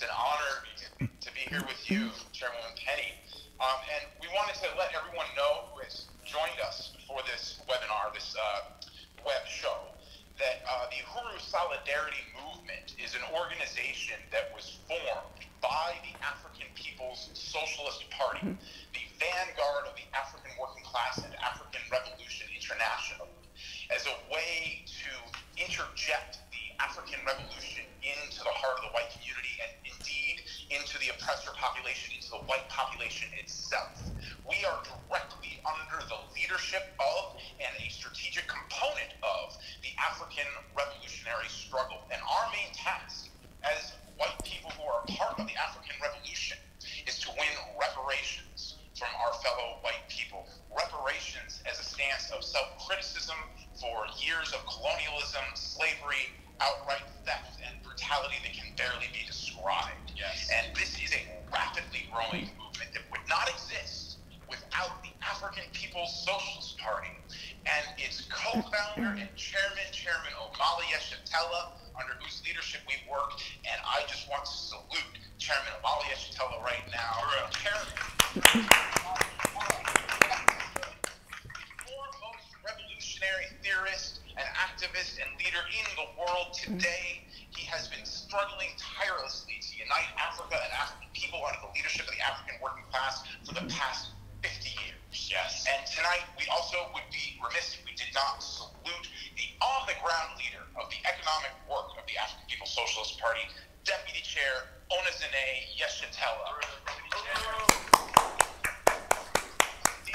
It's an honor to be here with you, Chairman Penny. Um, and we wanted to let everyone know who has joined us for this webinar, this uh,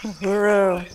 Bro.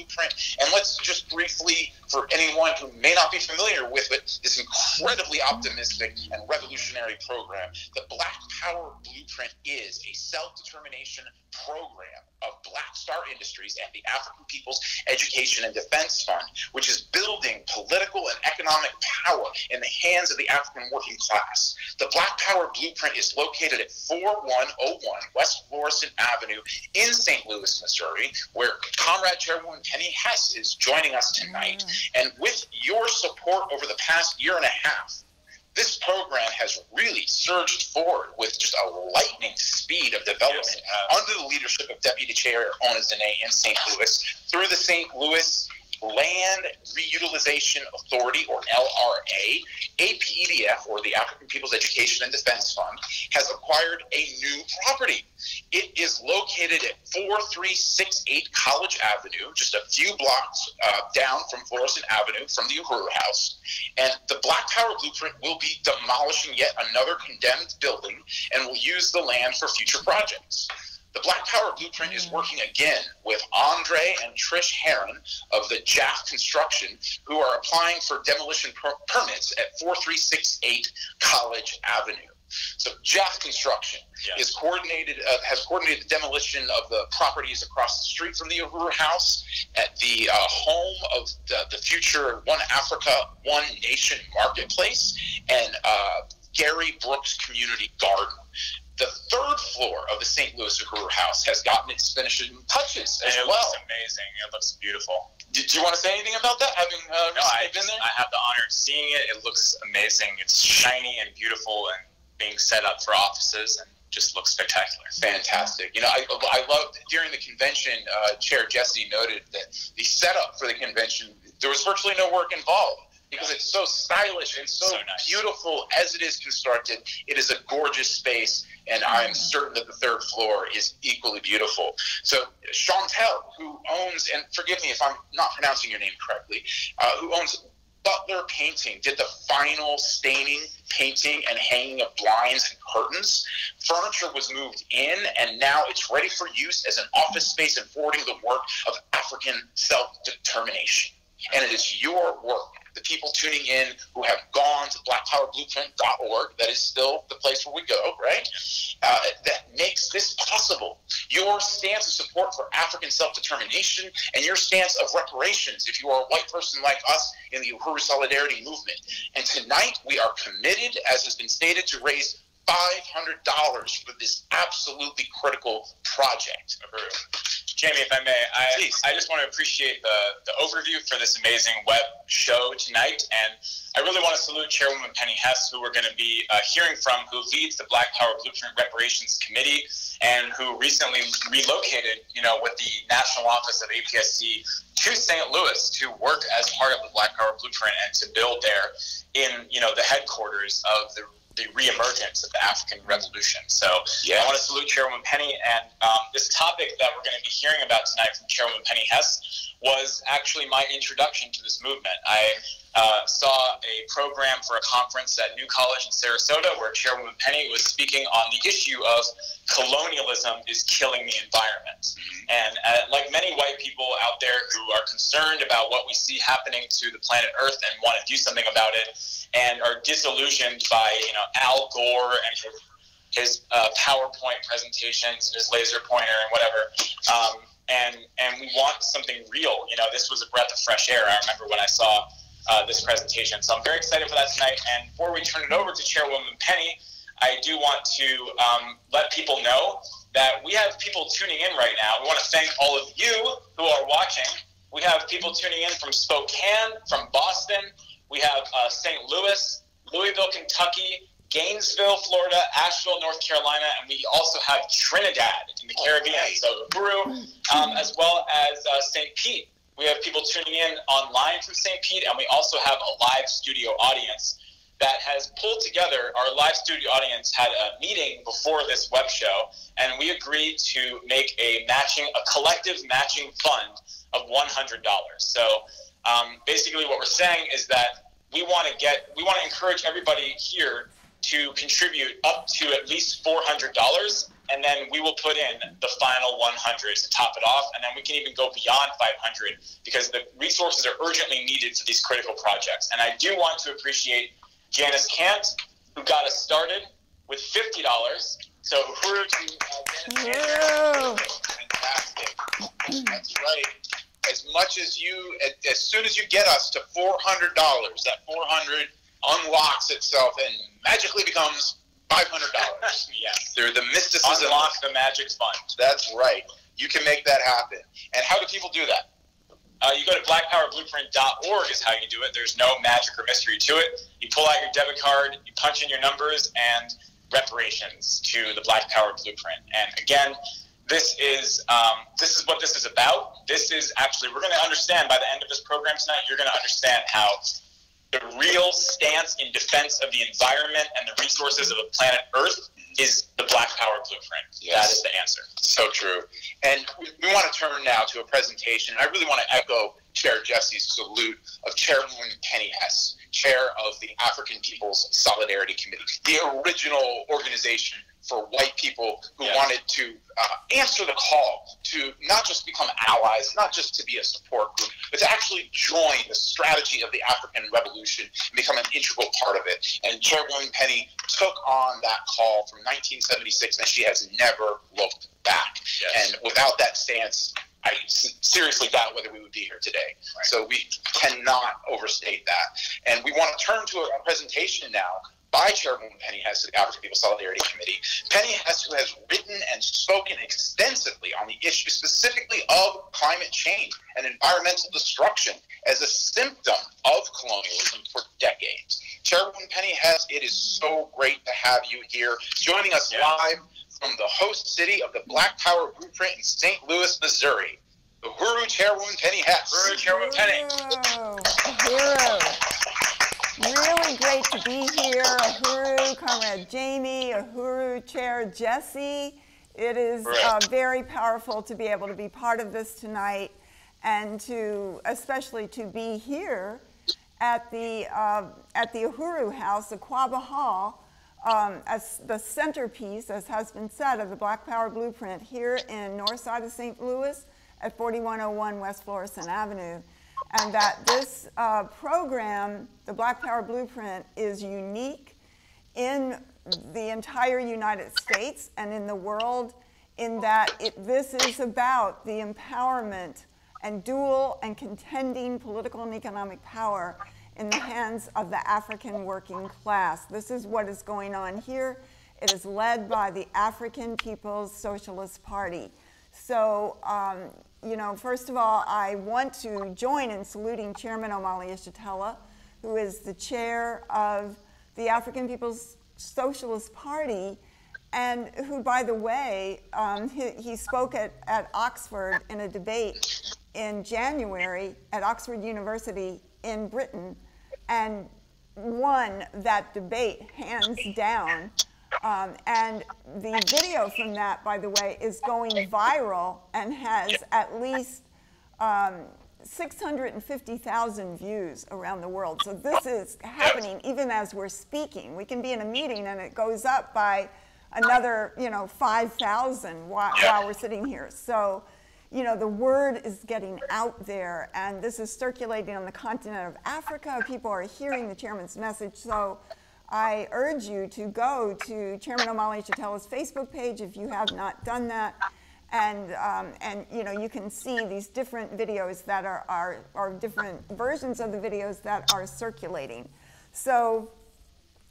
Blueprint. And let's just briefly, for anyone who may not be familiar with it, this incredibly optimistic and revolutionary program. The Black Power Blueprint is a self determination program Star Industries and the African People's Education and Defense Fund, which is building political and economic power in the hands of the African working class. The Black Power Blueprint is located at 4101 West Florissant Avenue in St. Louis, Missouri, where Comrade Chairwoman Penny Hess is joining us tonight. Mm. And with your support over the past year and a half, this program has really surged forward with just a lightning speed of development yes, under the leadership of Deputy Chair Ona Zane in St. Louis through the St. Louis Land Reutilization Authority, or LRA, APEDF, or the African People's Education and Defense Fund, has acquired a new property. It is located at 4368 College Avenue, just a few blocks uh, down from Florissant Avenue from the Uhuru House. And the Black Power Blueprint will be demolishing yet another condemned building and will use the land for future projects. The Black Power Blueprint is working again with Andre and Trish Heron of the JAF Construction, who are applying for demolition per- permits at 4368 College Avenue. So JAF Construction yes. is coordinated uh, has coordinated the demolition of the properties across the street from the Uhuru House at the uh, home of the, the, future One Africa, One Nation marketplace and uh, Gary Brooks Community Garden the third floor of the St. Louis Uhuru House has gotten its finishing touches as it well. It looks amazing. It looks beautiful. Did you want to say anything about that? Having uh, no, I, been there? I have the honor of seeing it. It looks amazing. It's shiny and beautiful, and being set up for offices and just looks spectacular. Fantastic. You know, I, I love during the convention, uh, Chair Jesse noted that the setup for the convention, there was virtually no work involved because it's so stylish and so, so nice. beautiful as it is constructed. It is a gorgeous space, and I am certain that the third floor is equally beautiful. So Chantel, who owns, and forgive me if I'm not pronouncing your name correctly, uh, who owns Butler Painting did the final staining, painting, and hanging of blinds and curtains. Furniture was moved in, and now it's ready for use as an office space and forwarding the work of African self determination. And it is your work the people tuning in who have gone to blackpowerblueprint.org, that is still the place where we go, right? Uh, that makes this possible. Your stance of support for African self determination and your stance of reparations if you are a white person like us in the Uhuru Solidarity movement. And tonight we are committed, as has been stated, to raise $500 for this absolutely critical project. Jamie, if I may, I, I just want to appreciate the, the overview for this amazing web show tonight. And I really want to salute Chairwoman Penny Hess, who we're going to be uh, hearing from, who leads the Black Power Blueprint Reparations Committee and who recently relocated, you know, with the national office of APSC to St. Louis to work as part of the Black Power Blueprint and to build there in, you know, the headquarters of the the reemergence of the African Revolution. So yes. I want to salute Chairwoman Penny. And um, this topic that we're going to be hearing about tonight from Chairwoman Penny Hess was actually my introduction to this movement. I uh, saw a program for a conference at New College in Sarasota where Chairwoman Penny was speaking on the issue of colonialism is killing the environment. Mm-hmm. And uh, like many white people out there who are concerned about what we see happening to the planet Earth and want to do something about it, and are disillusioned by you know Al Gore and his, his uh, PowerPoint presentations and his laser pointer and whatever. Um, and and we want something real. You know, this was a breath of fresh air. I remember when I saw uh, this presentation. So I'm very excited for that tonight. And before we turn it over to Chairwoman Penny, I do want to um, let people know that we have people tuning in right now. We want to thank all of you who are watching. We have people tuning in from Spokane, from Boston. We have uh, St. Louis, Louisville, Kentucky, Gainesville, Florida, Asheville, North Carolina, and we also have Trinidad in the Caribbean, so Peru, um, as well as uh, St. Pete. We have people tuning in online from St. Pete, and we also have a live studio audience. that has pulled together our live studio audience had a meeting before this web show and we agreed to make a matching a collective matching fund of $100 so um, basically what we're saying is that we want to get we want to encourage everybody here to contribute up to at least $400 and then we will put in the final 100 to top it off, and then we can even go beyond 500 because the resources are urgently needed for these critical projects. And I do want to appreciate Janice Kant, who got us started with $50. So, Uhuru to uh, Janice Fantastic. That's right. As much as you, as soon as you get us to $400, that 400 unlocks itself and magically becomes Five hundred dollars. yes. They're the mysticism. Unlock the magic fund. That's right. You can make that happen. And how do people do that? Uh, you go to blackpowerblueprint.org is how you do it. There's no magic or mystery to it. You pull out your debit card, you punch in your numbers, and reparations to the Black Power Blueprint. And again, this is um, this is what this is about. This is actually we're going to understand by the end of this program tonight. You're going to understand how the real stance in defense of the environment and the resources of the planet Earth is the Black Power Blueprint. Yes. That is the answer. So true. And we, we want to turn now to a presentation. I really want to echo Chair Jesse's salute of Chairwoman Penny Hess, Chair of the African People's Solidarity Committee, the original organization for white people who yes. wanted to uh, answer the call to not just become allies, not just to be a support group, but to actually join the strategy of the African Revolution and become an integral part of it. And Chairwoman Penny took on that call from 1976, and she has never looked back. Yes. And without that stance, I seriously doubt whether we would be here today. Right. So we cannot overstate that. And we want to turn to a presentation now by Chairwoman Penny Hess of the African People Solidarity Committee. Penny Hess, who has written and spoken extensively on the issue specifically of climate change and environmental destruction as a symptom of colonialism for decades. Chairwoman Penny Hess, it is so great to have you here joining us yeah. live from the host city of the Black Power Blueprint in St. Louis, Missouri. The Uhuru Chairwoman Penny Hess. Uhuru Chairwoman Penny. Uhuru. Really great to be here. Uhuru, Comrade Jamie, Uhuru Chair Jesse. It is uh, very powerful to be able to be part of this tonight and to, especially to be here at the, uh, at the Uhuru House, Akwaaba Hall, um, as the centerpiece, as has been said, of the Black Power Blueprint here in north side of St. Louis at 4101 West Florissant Avenue and that this uh, program, the Black Power Blueprint, is unique in the entire United States and in the world in that it, this is about the empowerment and dual and contending political and economic power in the hands of the African working class. This is what is going on here. It is led by the African People's Socialist Party. So um, you know, first of all, I want to join in saluting Chairman Omali Yeshitela, who is the chair of the African People's Socialist Party, and who, by the way, um, he, he, spoke at, at Oxford in a debate in January at Oxford University in Britain and won that debate hands down. Um, and the video from that, by the way, is going viral and has at least um, 650,000 views around the world. So this is happening even as we're speaking. We can be in a meeting and it goes up by another, you know, 5,000 while, while we're sitting here. So, you know, the word is getting out there and this is circulating on the continent of Africa. People are hearing the chairman's message. So I urge you to go to Chairman Omali Yeshitela's Facebook page if you have not done that. And, um, and you know, you can see these different videos that are, are, are different versions of the videos that are circulating. So,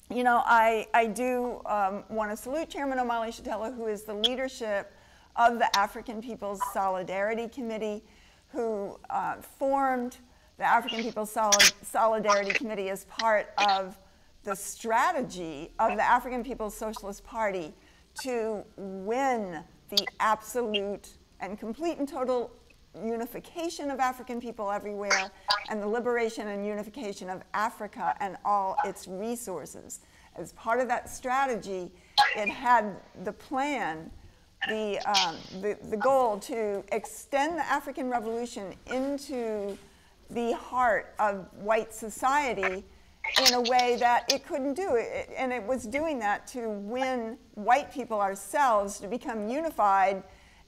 you know, I, I do um, want to salute Chairman Omali Yeshitela, who is the leadership of the African People's Solidarity Committee, who uh, formed the African People's Solidarity Committee as part of the strategy of the African People's Socialist Party to win the absolute and complete and total unification of African people everywhere and the liberation and unification of Africa and all its resources. As part of that strategy, it had the plan, the, um, the, the goal to extend the African Revolution into the heart of white society in a way that it couldn't do. It, and it was doing that to win white people ourselves to become unified,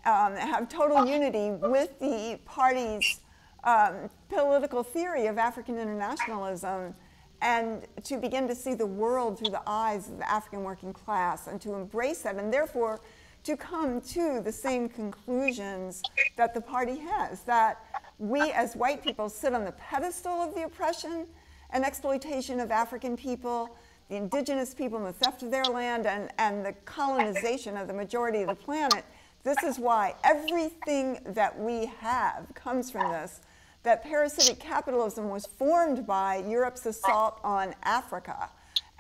um, have total unity with the party's um, political theory of African internationalism, and to begin to see the world through the eyes of the African working class and to embrace that, and therefore to come to the same conclusions that the party has that we as white people sit on the pedestal of the oppression and exploitation of African people, the indigenous people, and the theft of their land, and, and the colonization of the majority of the planet. This is why everything that we have comes from this. That parasitic capitalism was formed by Europe's assault on Africa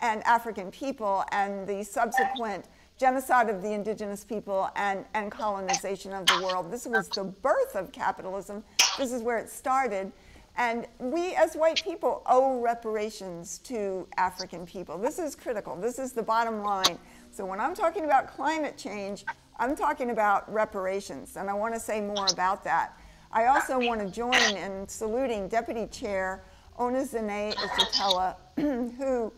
and African people and the subsequent genocide of the indigenous people and, and colonization of the world. This was the birth of capitalism. This is where it started. And we, as white people, owe reparations to African people. This is critical. This is the bottom line. So when I'm talking about climate change, I'm talking about reparations, and I want to say more about that. I also want to join in saluting Deputy Chair Ona Zené Yeshitela, who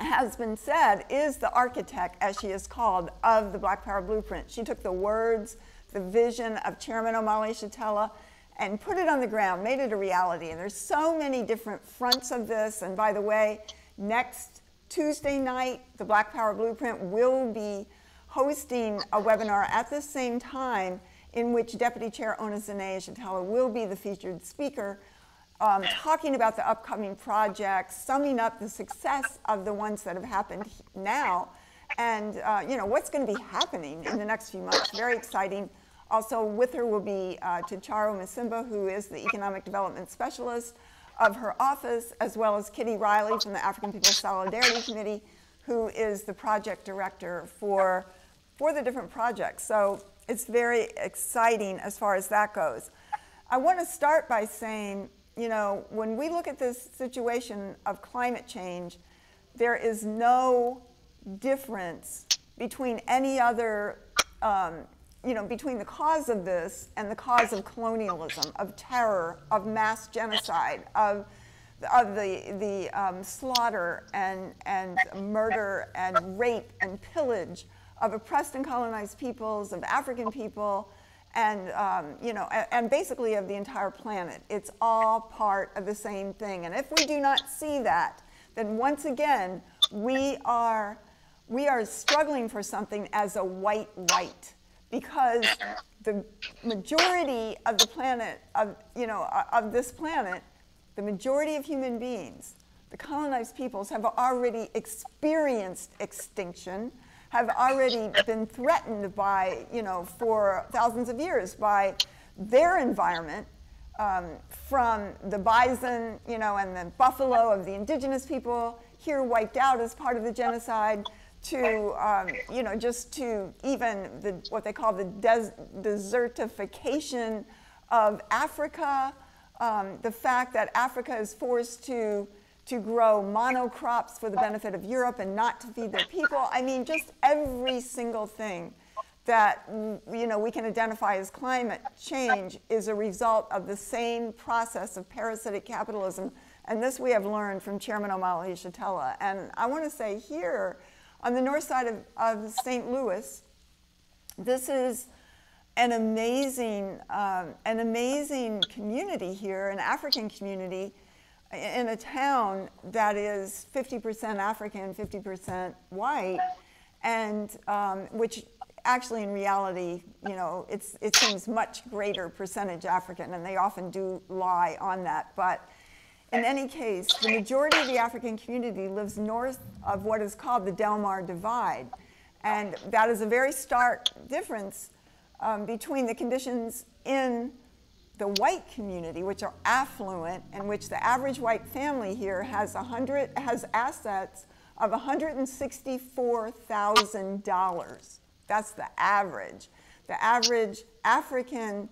has been said is the architect, as she is called, of the Black Power Blueprint. She took the words, the vision of Chairman Omali Yeshitela and put it on the ground, made it a reality. And there's so many different fronts of this. And by the way, next Tuesday night, the Black Power Blueprint will be hosting a webinar at the same time in which Deputy Chair Ona Zené Yeshitela will be the featured speaker, um, talking about the upcoming projects, summing up the success of the ones that have happened now, and uh, you know what's going to be happening in the next few months. Very exciting. Also with her will be uh, Chicharo Masimba, who is the Economic Development Specialist of her office, as well as Kitty Riley from the African People's Solidarity Committee, who is the project director for, for the different projects. So it's very exciting as far as that goes. I want to start by saying, you know, when we look at this situation of climate change, there is no difference between any other um, you know, between the cause of this and the cause of colonialism, of terror, of mass genocide, of, of the, the um, slaughter and, and murder and rape and pillage of oppressed and colonized peoples, of African people, and, um, you know, and, basically of the entire planet. It's all part of the same thing. And if we do not see that, then once again, we are, we are struggling for something as a white right because the majority of the planet, of, you know, of this planet, the majority of human beings, the colonized peoples have already experienced extinction, have already been threatened by, you know, for thousands of years by their environment, um, from the bison, you know, and the buffalo of the indigenous people, here wiped out as part of the genocide, to, um, you know, just to even the, what they call the des desertification of Africa, um, the fact that Africa is forced to, to grow monocrops for the benefit of Europe and not to feed their people. I mean, just every single thing that you know we can identify as climate change is a result of the same process of parasitic capitalism. And this we have learned from Chairman Omali Yeshitela. And I want to say here, on the north side of, of St. Louis, this is an amazing, um, an amazing community here, an African community in a town that is 50% African, 50% white, and um, which actually in reality, you know, it's, it seems much greater percentage African, and they often do lie on that. But in any case, the majority of the African community lives north of what is called the Delmar Divide. And that is a very stark difference um, between the conditions in the white community, which are affluent, and which the average white family here has, 100, has assets of $164,000. That's the average. The average African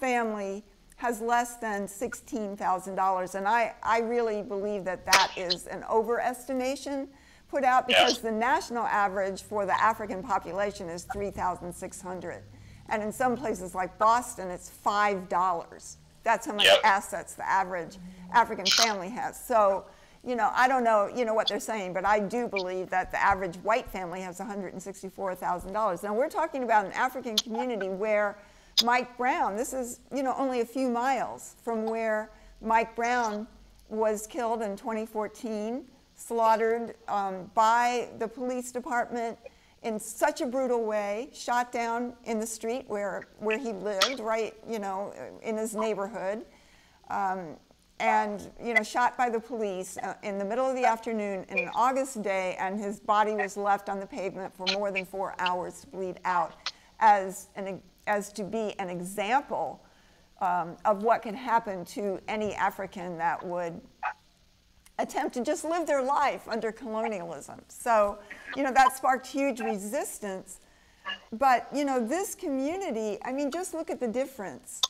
family has less than $16,000. And I, I really believe that that is an overestimation put out because yeah. the national average for the African population is 3,600. And in some places like Boston, it's $5. That's how much yep. assets the average African family has. So, you know, I don't know, you know, what they're saying, but I do believe that the average white family has $164,000. Now, we're talking about an African community where Mike Brown, this is, you know, only a few miles from where Mike Brown was killed in 2014, slaughtered um, by the police department in such a brutal way, shot down in the street where, where he lived, right, you know, in his neighborhood, um, and, you know, shot by the police uh, in the middle of the afternoon in an August day, and his body was left on the pavement for more than four hours to bleed out as, an, as to be an example um, of what can happen to any African that would attempt to just live their life under colonialism. So, you know, that sparked huge resistance. But, you know, this community, I mean, just look at the difference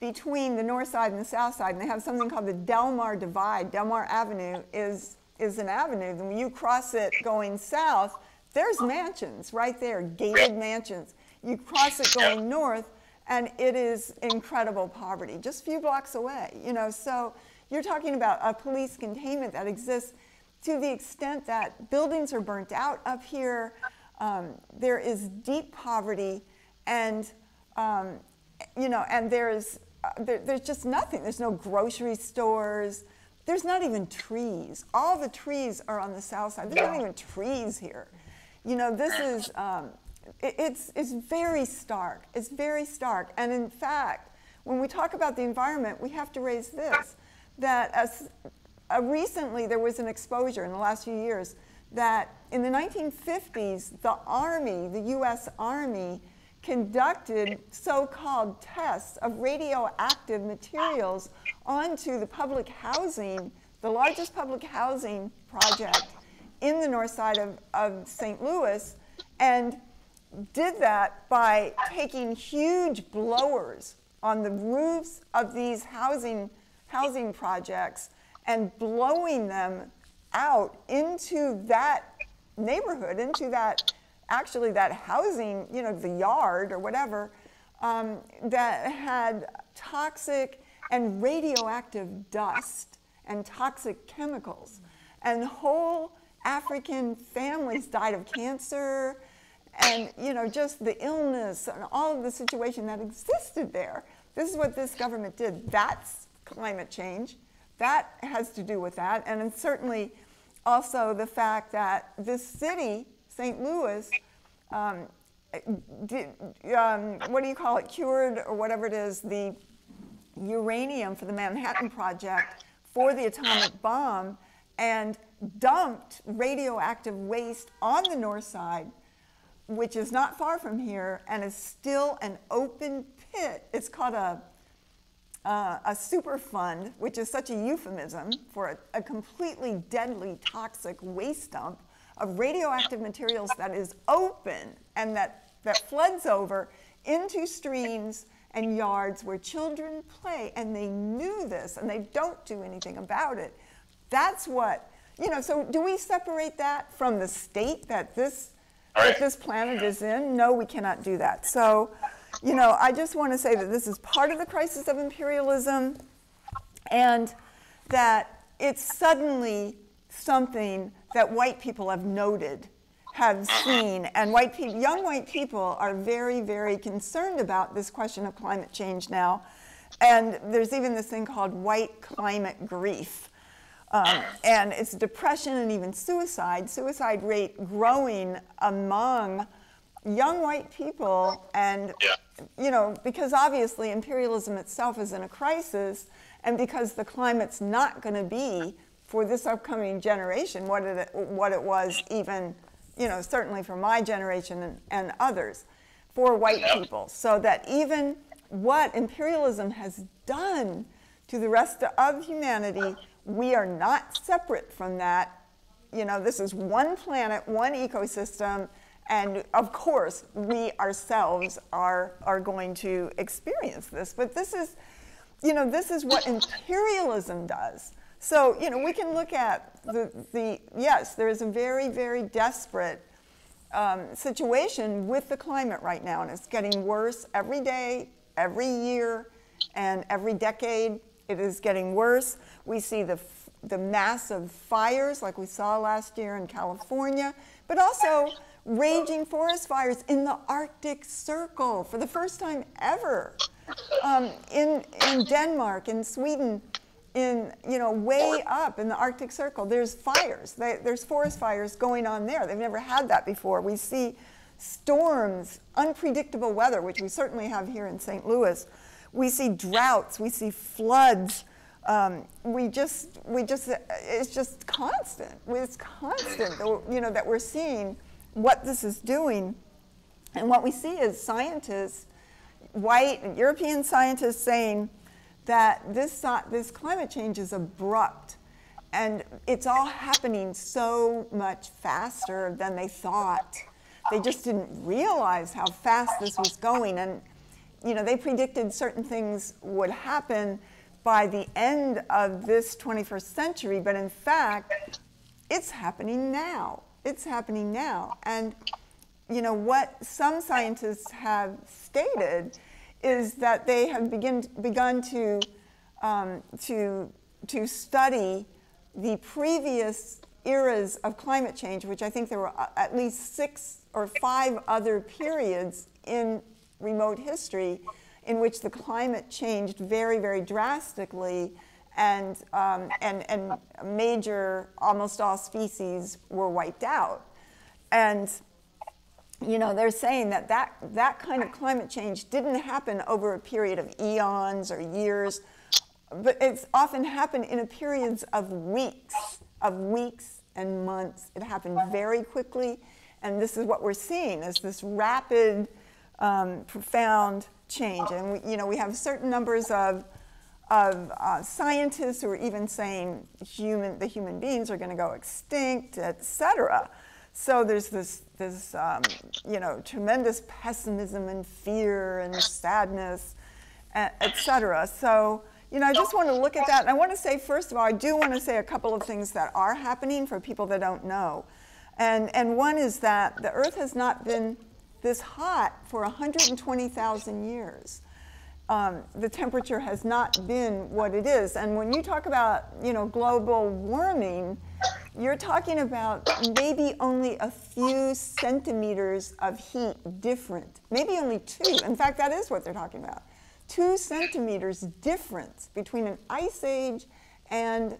between the north side and the south side. And they have something called the Delmar Divide. Delmar Avenue is, is an avenue. And when you cross it going south, there's mansions right there, gated mansions. You cross it going north, and it is incredible poverty, just a few blocks away, you know. So you're talking about a police containment that exists to the extent that buildings are burnt out up here. Um, there is deep poverty, and um, you know, and there's uh, there, there's just nothing. There's no grocery stores. There's not even trees. All the trees are on the south side. There's not even trees here. You know, this is um, it, it's it's very stark. It's very stark. And in fact, when we talk about the environment, we have to raise this that recently there was an exposure in the last few years that in the 1950s, the Army, the US Army, conducted so called tests of radioactive materials onto the public housing, the largest public housing project in the north side of, of St. Louis, and did that by taking huge blowers on the roofs of these housing housing projects and blowing them out into that neighborhood, into that, actually that housing, you know, the yard or whatever, um, that had toxic and radioactive dust and toxic chemicals. And whole African families died of cancer and, you know, just the illness and all of the situation that existed there. This is what this government did. That's climate change. That has to do with that. And certainly also the fact that this city, St. Louis, um, did, um, what do you call it, cured or whatever it is, the uranium for the Manhattan Project for the atomic bomb and dumped radioactive waste on the north side, which is not far from here and is still an open pit. It's called a uh, a superfund, which is such a euphemism for a, a, completely deadly toxic waste dump of radioactive materials that is open and that, that floods over into streams and yards where children play, and they knew this and they don't do anything about it. That's what, you know, so do we separate that from the state that this, that this planet is in? No, we cannot do that. So, you know, I just want to say that this is part of the crisis of imperialism and that it's suddenly something that white people have noted, have seen, and white people, young white people are very, very concerned about this question of climate change now. And there's even this thing called white climate grief. Um, and it's depression and even suicide, suicide rate growing among young white people and yeah. you know because obviously imperialism itself is in a crisis and because the climate's not going to be for this upcoming generation what it what it was even you know certainly for my generation and, and others for white yeah. people so that even what imperialism has done to the rest of humanity we are not separate from that you know this is one planet one ecosystem and of course, we ourselves are, are going to experience this. But this is, you know, this is what imperialism does. So, you know, we can look at the, the yes, there is a very, very desperate um, situation with the climate right now, and it's getting worse every day, every year, and every decade. It is getting worse. We see the, the massive fires like we saw last year in California, but also raging forest fires in the Arctic Circle for the first time ever. Um, in, in Denmark, in Sweden, in, you know, way up in the Arctic Circle, there's fires. They, there's forest fires going on there. They've never had that before. We see storms, unpredictable weather, which we certainly have here in St. Louis. We see droughts, we see floods. Um, we just, we just, it's just constant. It's constant, you know, that we're seeing what this is doing. And what we see is scientists, white European scientists saying that this, this climate change is abrupt and it's all happening so much faster than they thought. They just didn't realize how fast this was going. And, you know, they predicted certain things would happen by the end of this 21st century, but in fact, it's happening now it's happening now. And you know what some scientists have stated is that they have begin, begun to um, to to study the previous eras of climate change, which I think there were uh, at least six or five other periods in remote history in which the climate changed very, very drastically and, um, and, and major, almost all species were wiped out. And, you know, they're saying that, that that kind of climate change didn't happen over a period of eons or years, but it's often happened in a periods of weeks, of weeks and months. It happened very quickly, and this is what we're seeing is this rapid, um, profound change. And we, you know, we have certain numbers of of uh, scientists who are even saying human, the human beings are going to go extinct, et cetera. So there's this, this um, you know, tremendous pessimism and fear and sadness, et cetera. So, you know, I just want to look at that. And I want to say, first of all, I do want to say a couple of things that are happening for people that don't know. And, and one is that the Earth has not been this hot for 120,000 years um, the temperature has not been what it is. And when you talk about, you know, global warming, you're talking about maybe only a few centimeters of heat different, maybe only two. In fact, that is what they're talking about. Two centimeters difference between an ice age and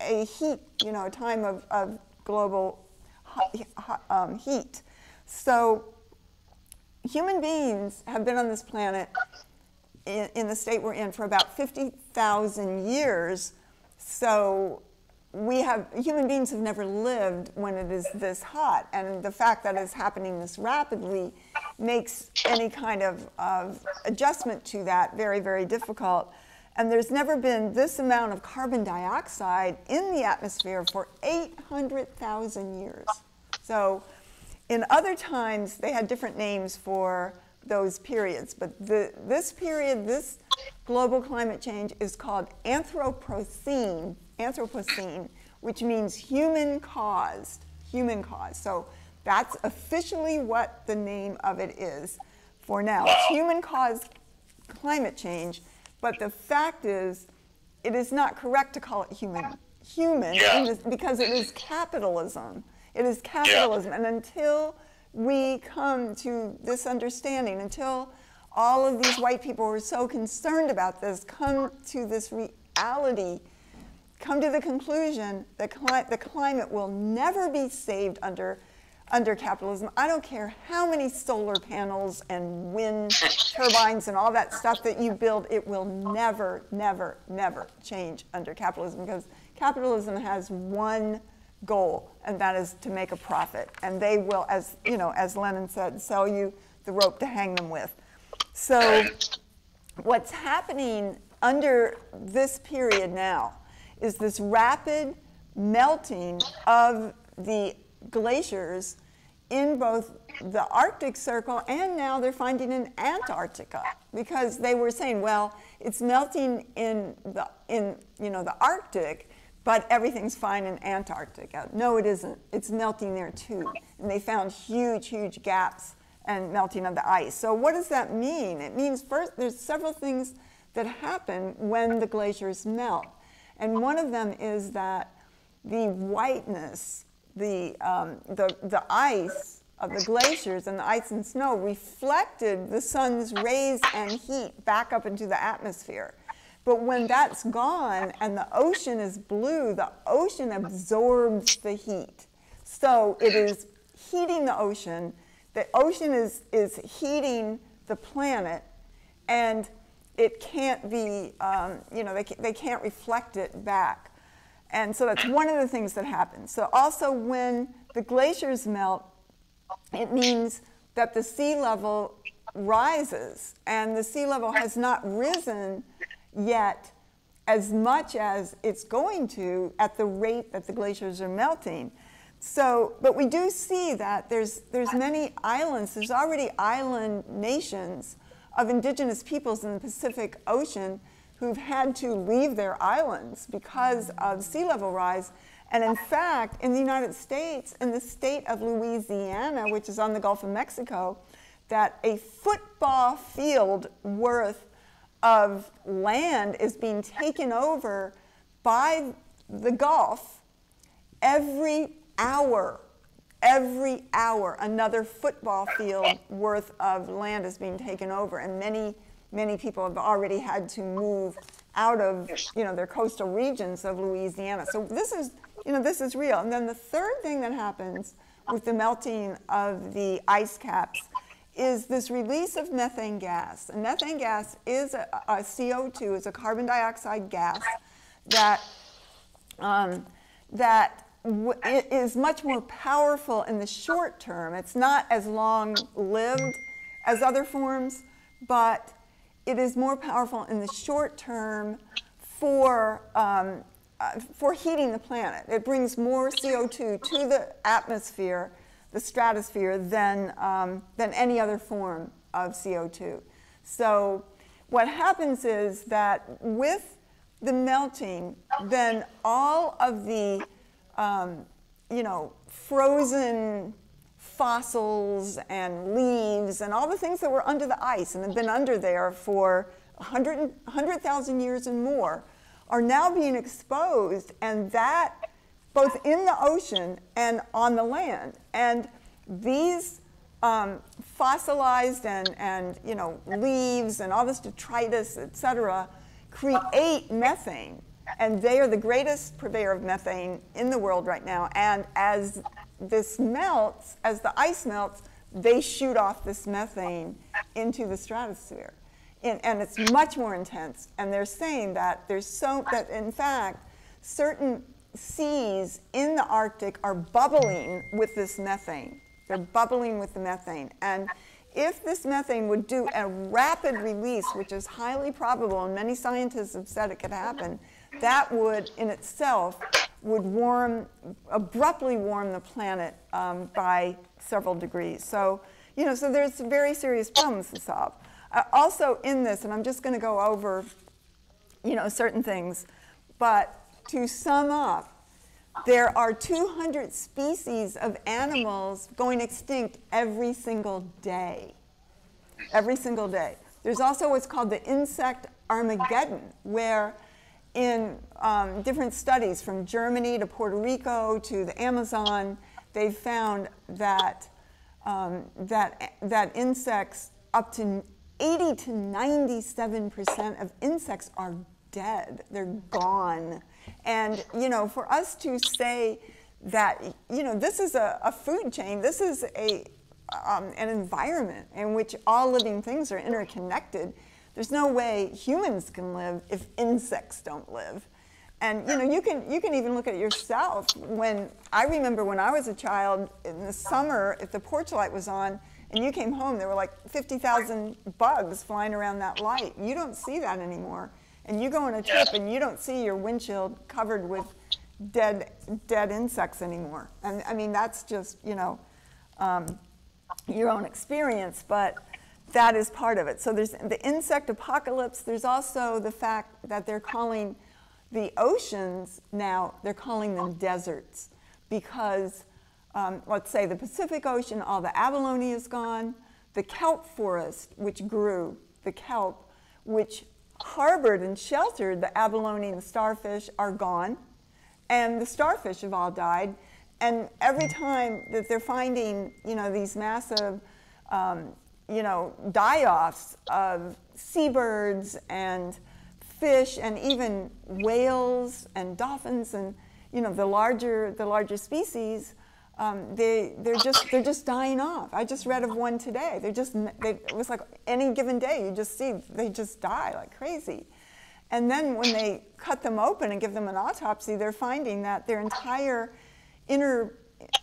a heat, you know, a time of, of global um, heat. So human beings have been on this planet in, in the state we're in for about 50,000 years. So we have human beings have never lived when it is this hot, and the fact that it's happening this rapidly makes any kind of, of adjustment to that very, very difficult. And there's never been this amount of carbon dioxide in the atmosphere for 800,000 years. So, in other times, they had different names for those periods. But the, this period, this global climate change is called Anthropocene, Anthropocene, which means human caused, human caused. So that's officially what the name of it is for now. It's human caused climate change, but the fact is, it is not correct to call it human human yeah. because it is capitalism. It is capitalism, yeah. and until we come to this understanding until all of these white people who are so concerned about this come to this reality, come to the conclusion that cli the climate will never be saved under, under capitalism. I don't care how many solar panels and wind turbines and all that stuff that you build, it will never, never, never change under capitalism because capitalism has one goal, and that is to make a profit. And they will, as you know, as Lenin said, sell you the rope to hang them with. So what's happening under this period now is this rapid melting of the glaciers in both the Arctic Circle, and now they're finding in Antarctica because they were saying, well, it's melting in the in you know the Arctic, but everything's fine in Antarctica. No, it isn't. It's melting there too, and they found huge, huge gaps and melting of the ice. So what does that mean? It means first there's several things that happen when the glaciers melt, and one of them is that the whiteness, the um, the the ice of the glaciers and the ice and snow reflected the sun's rays and heat back up into the atmosphere. But when that's gone and the ocean is blue, the ocean absorbs the heat. So it is heating the ocean. The ocean is, is heating the planet, and it can't be, um, you know, they, they can't reflect it back. And so that's one of the things that happens. So also when the glaciers melt, it means that the sea level rises, and the sea level has not risen yet as much as it's going to at the rate that the glaciers are melting. So, but we do see that there's, there's many islands, there's already island nations of indigenous peoples in the Pacific Ocean who've had to leave their islands because of sea level rise. And in fact, in the United States, in the state of Louisiana, which is on the Gulf of Mexico, that a football field worth of land is being taken over by the Gulf every hour. Every hour, another football field worth of land is being taken over, and many, many people have already had to move out of, you know, their coastal regions of Louisiana. So this is you know, this is real. And then the third thing that happens with the melting of the ice caps is this release of methane gas. And methane gas is a, a CO2, is a carbon dioxide gas that, um, that is much more powerful in the short term. It's not as long lived as other forms, but it is more powerful in the short term for um, uh, for heating the planet. It brings more CO2 to the atmosphere, the stratosphere, than, um, than any other form of CO2. So what happens is that with the melting, then all of the, um, you know, frozen fossils and leaves and all the things that were under the ice and have been under there for 100,000 100, years and more are now being exposed, and that both in the ocean and on the land. And these um, fossilized and, and you know leaves and all this detritus, et cetera, create methane. And they are the greatest purveyor of methane in the world right now. And as this melts, as the ice melts, they shoot off this methane into the stratosphere and, and it's much more intense. And they're saying that there's so that in fact certain seas in the Arctic are bubbling with this methane. They're bubbling with the methane. And if this methane would do a rapid release, which is highly probable, and many scientists have said it could happen, that would in itself would warm, abruptly warm the planet um, by several degrees. So, you know, so there's very serious problems to solve. Uh, also in this, and I'm just going to go over, you know, certain things, but to sum up, there are 200 species of animals going extinct every single day. Every single day. There's also what's called the insect Armageddon, where in um, different studies from Germany to Puerto Rico to the Amazon, they've found that, um, that, that insects up to 80 to 97% of insects are dead. They're gone. And, you know, for us to say that, you know, this is a, a food chain, this is a, um, an environment in which all living things are interconnected, there's no way humans can live if insects don't live. And you know, you can you can even look at yourself. When I remember when I was a child in the summer, if the porch light was on, and you came home, there were like 50,000 bugs flying around that light. You don't see that anymore. And you go on a trip and you don't see your windshield covered with dead, dead insects anymore. And I mean, that's just, you know, um, your own experience, but that is part of it. So there's the insect apocalypse. There's also the fact that they're calling the oceans now, they're calling them deserts because, um, let's say, the Pacific Ocean, all the abalone is gone. The kelp forest, which grew, the kelp, which harbored and sheltered the abalone and starfish, are gone. And the starfish have all died. And every time that they're finding, you know, these massive, um, you know, die-offs of seabirds and fish and even whales and dolphins and, you know, the larger, the larger species, um, they, they're just, they're just dying off. I just read of one today. They're just, they, it was like any given day, you just see, they just die like crazy. And then when they cut them open and give them an autopsy, they're finding that their entire inner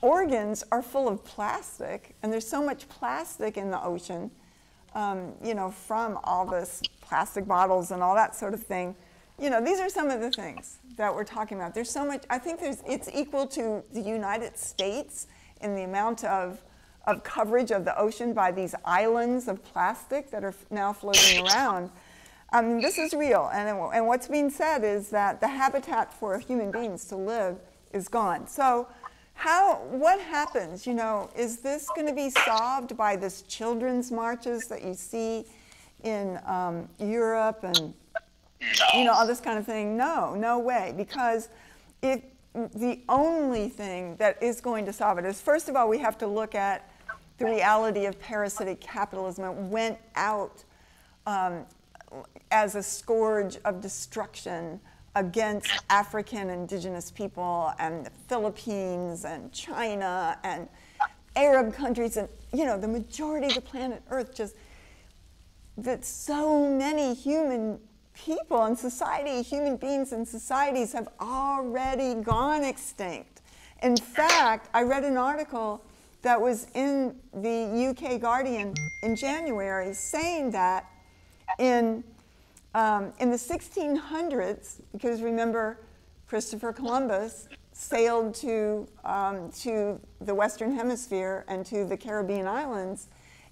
organs are full of plastic, and there's so much plastic in the ocean, um, you know, from all this plastic bottles and all that sort of thing. You know, these are some of the things that we're talking about. There's so much, I think there's, it's equal to the United States in the amount of, of coverage of the ocean by these islands of plastic that are now floating around. Mean, this is real, and, and what's being said is that the habitat for human beings to live is gone. So how, what happens, you know, is this going to be solved by this children's marches that you see in um, Europe and, you know, all this kind of thing? No, no way, because if the only thing that is going to solve it is, first of all, we have to look at the reality of parasitic capitalism. It went out um, as a scourge of destruction against African indigenous people and the Philippines and China and Arab countries and you know the majority of the planet Earth just that so many human people and society, human beings and societies have already gone extinct. In fact, I read an article that was in the UK Guardian in January saying that in um, in the 1600s, because remember, Christopher Columbus sailed to, um, to the Western Hemisphere and to the Caribbean islands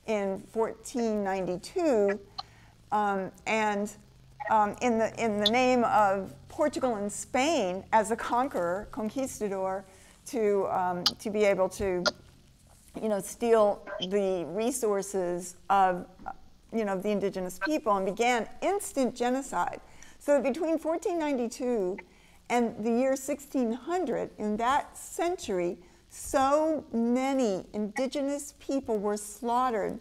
in 1492, um, and um, in, the, in the name of Portugal and Spain as a conqueror, conquistador, to, um, to be able to you know, steal the resources of you know, the indigenous people and began instant genocide. So between 1492 and the year 1600, in that century, so many indigenous people were slaughtered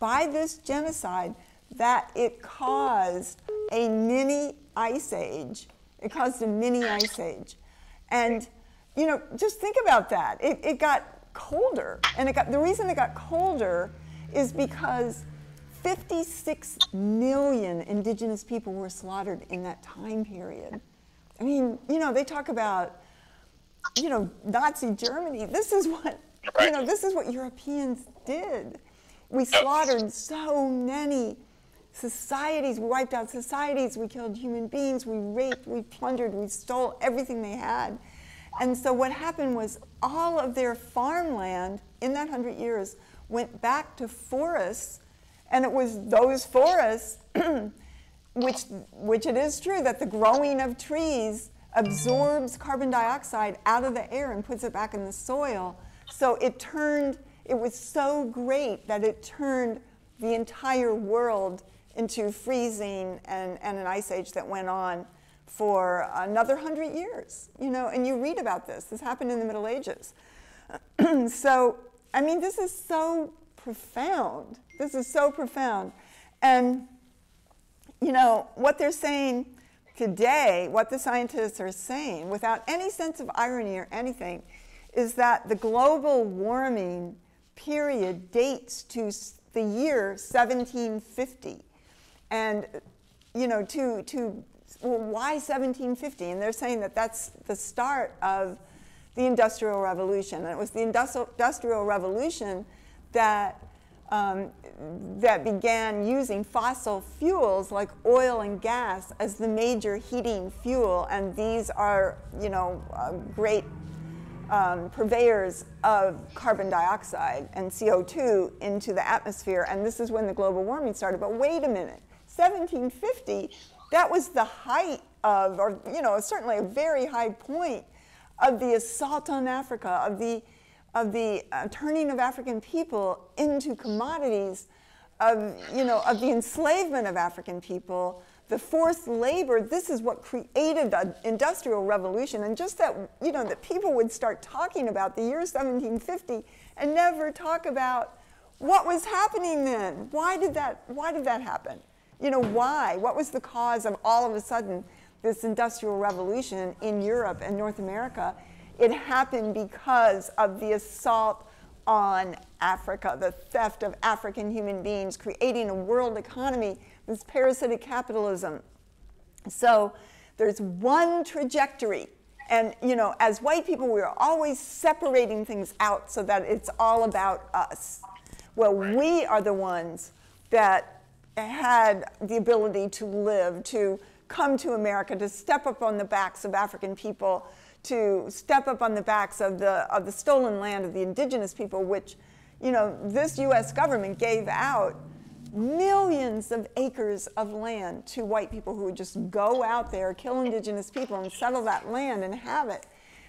by this genocide that it caused a mini ice age. It caused a mini ice age. And, you know, just think about that. It, it got colder. And it got, the reason it got colder is because 56 million indigenous people were slaughtered in that time period. I mean, you know, they talk about, you know, Nazi Germany. This is what, you know, this is what Europeans did. We slaughtered so many societies, we wiped out societies, we killed human beings, we raped, we plundered, we stole everything they had. And so what happened was all of their farmland in that hundred years went back to forests and it was those forests, which, which it is true that the growing of trees absorbs carbon dioxide out of the air and puts it back in the soil. So it turned, it was so great that it turned the entire world into freezing and, and an ice age that went on for another hundred years. You know, and you read about this. This happened in the Middle Ages. so, I mean, this is so profound. This is so profound. And, you know, what they're saying today, what the scientists are saying, without any sense of irony or anything, is that the global warming period dates to the year 1750. And, you know, to, to well, why 1750? And they're saying that that's the start of the Industrial Revolution. And it was the Industrial Revolution that um, that began using fossil fuels like oil and gas as the major heating fuel, and these are, you know, uh, great um, purveyors of carbon dioxide and CO2 into the atmosphere. And this is when the global warming started. But wait a minute, 1750, that was the height of, or you know, certainly a very high point of the assault on Africa, of the, of the uh, turning of African people into commodities, of, you know, of the enslavement of African people, the forced labor, this is what created the industrial revolution. And just that, you know, that people would start talking about the year 1750 and never talk about what was happening then. Why did that, why did that happen? You know, why? What was the cause of all of a sudden this industrial revolution in Europe and North America? It happened because of the assault on Africa, the theft of African human beings, creating a world economy this parasitic capitalism. So there's one trajectory. And, you know, as white people, we're always separating things out so that it's all about us. Well, we are the ones that had the ability to live, to come to America, to step up on the backs of African people, to step up on the backs of the, of the stolen land of the indigenous people, which, you know, this US government gave out millions of acres of land to white people who would just go out there, kill indigenous people, and settle that land and have it.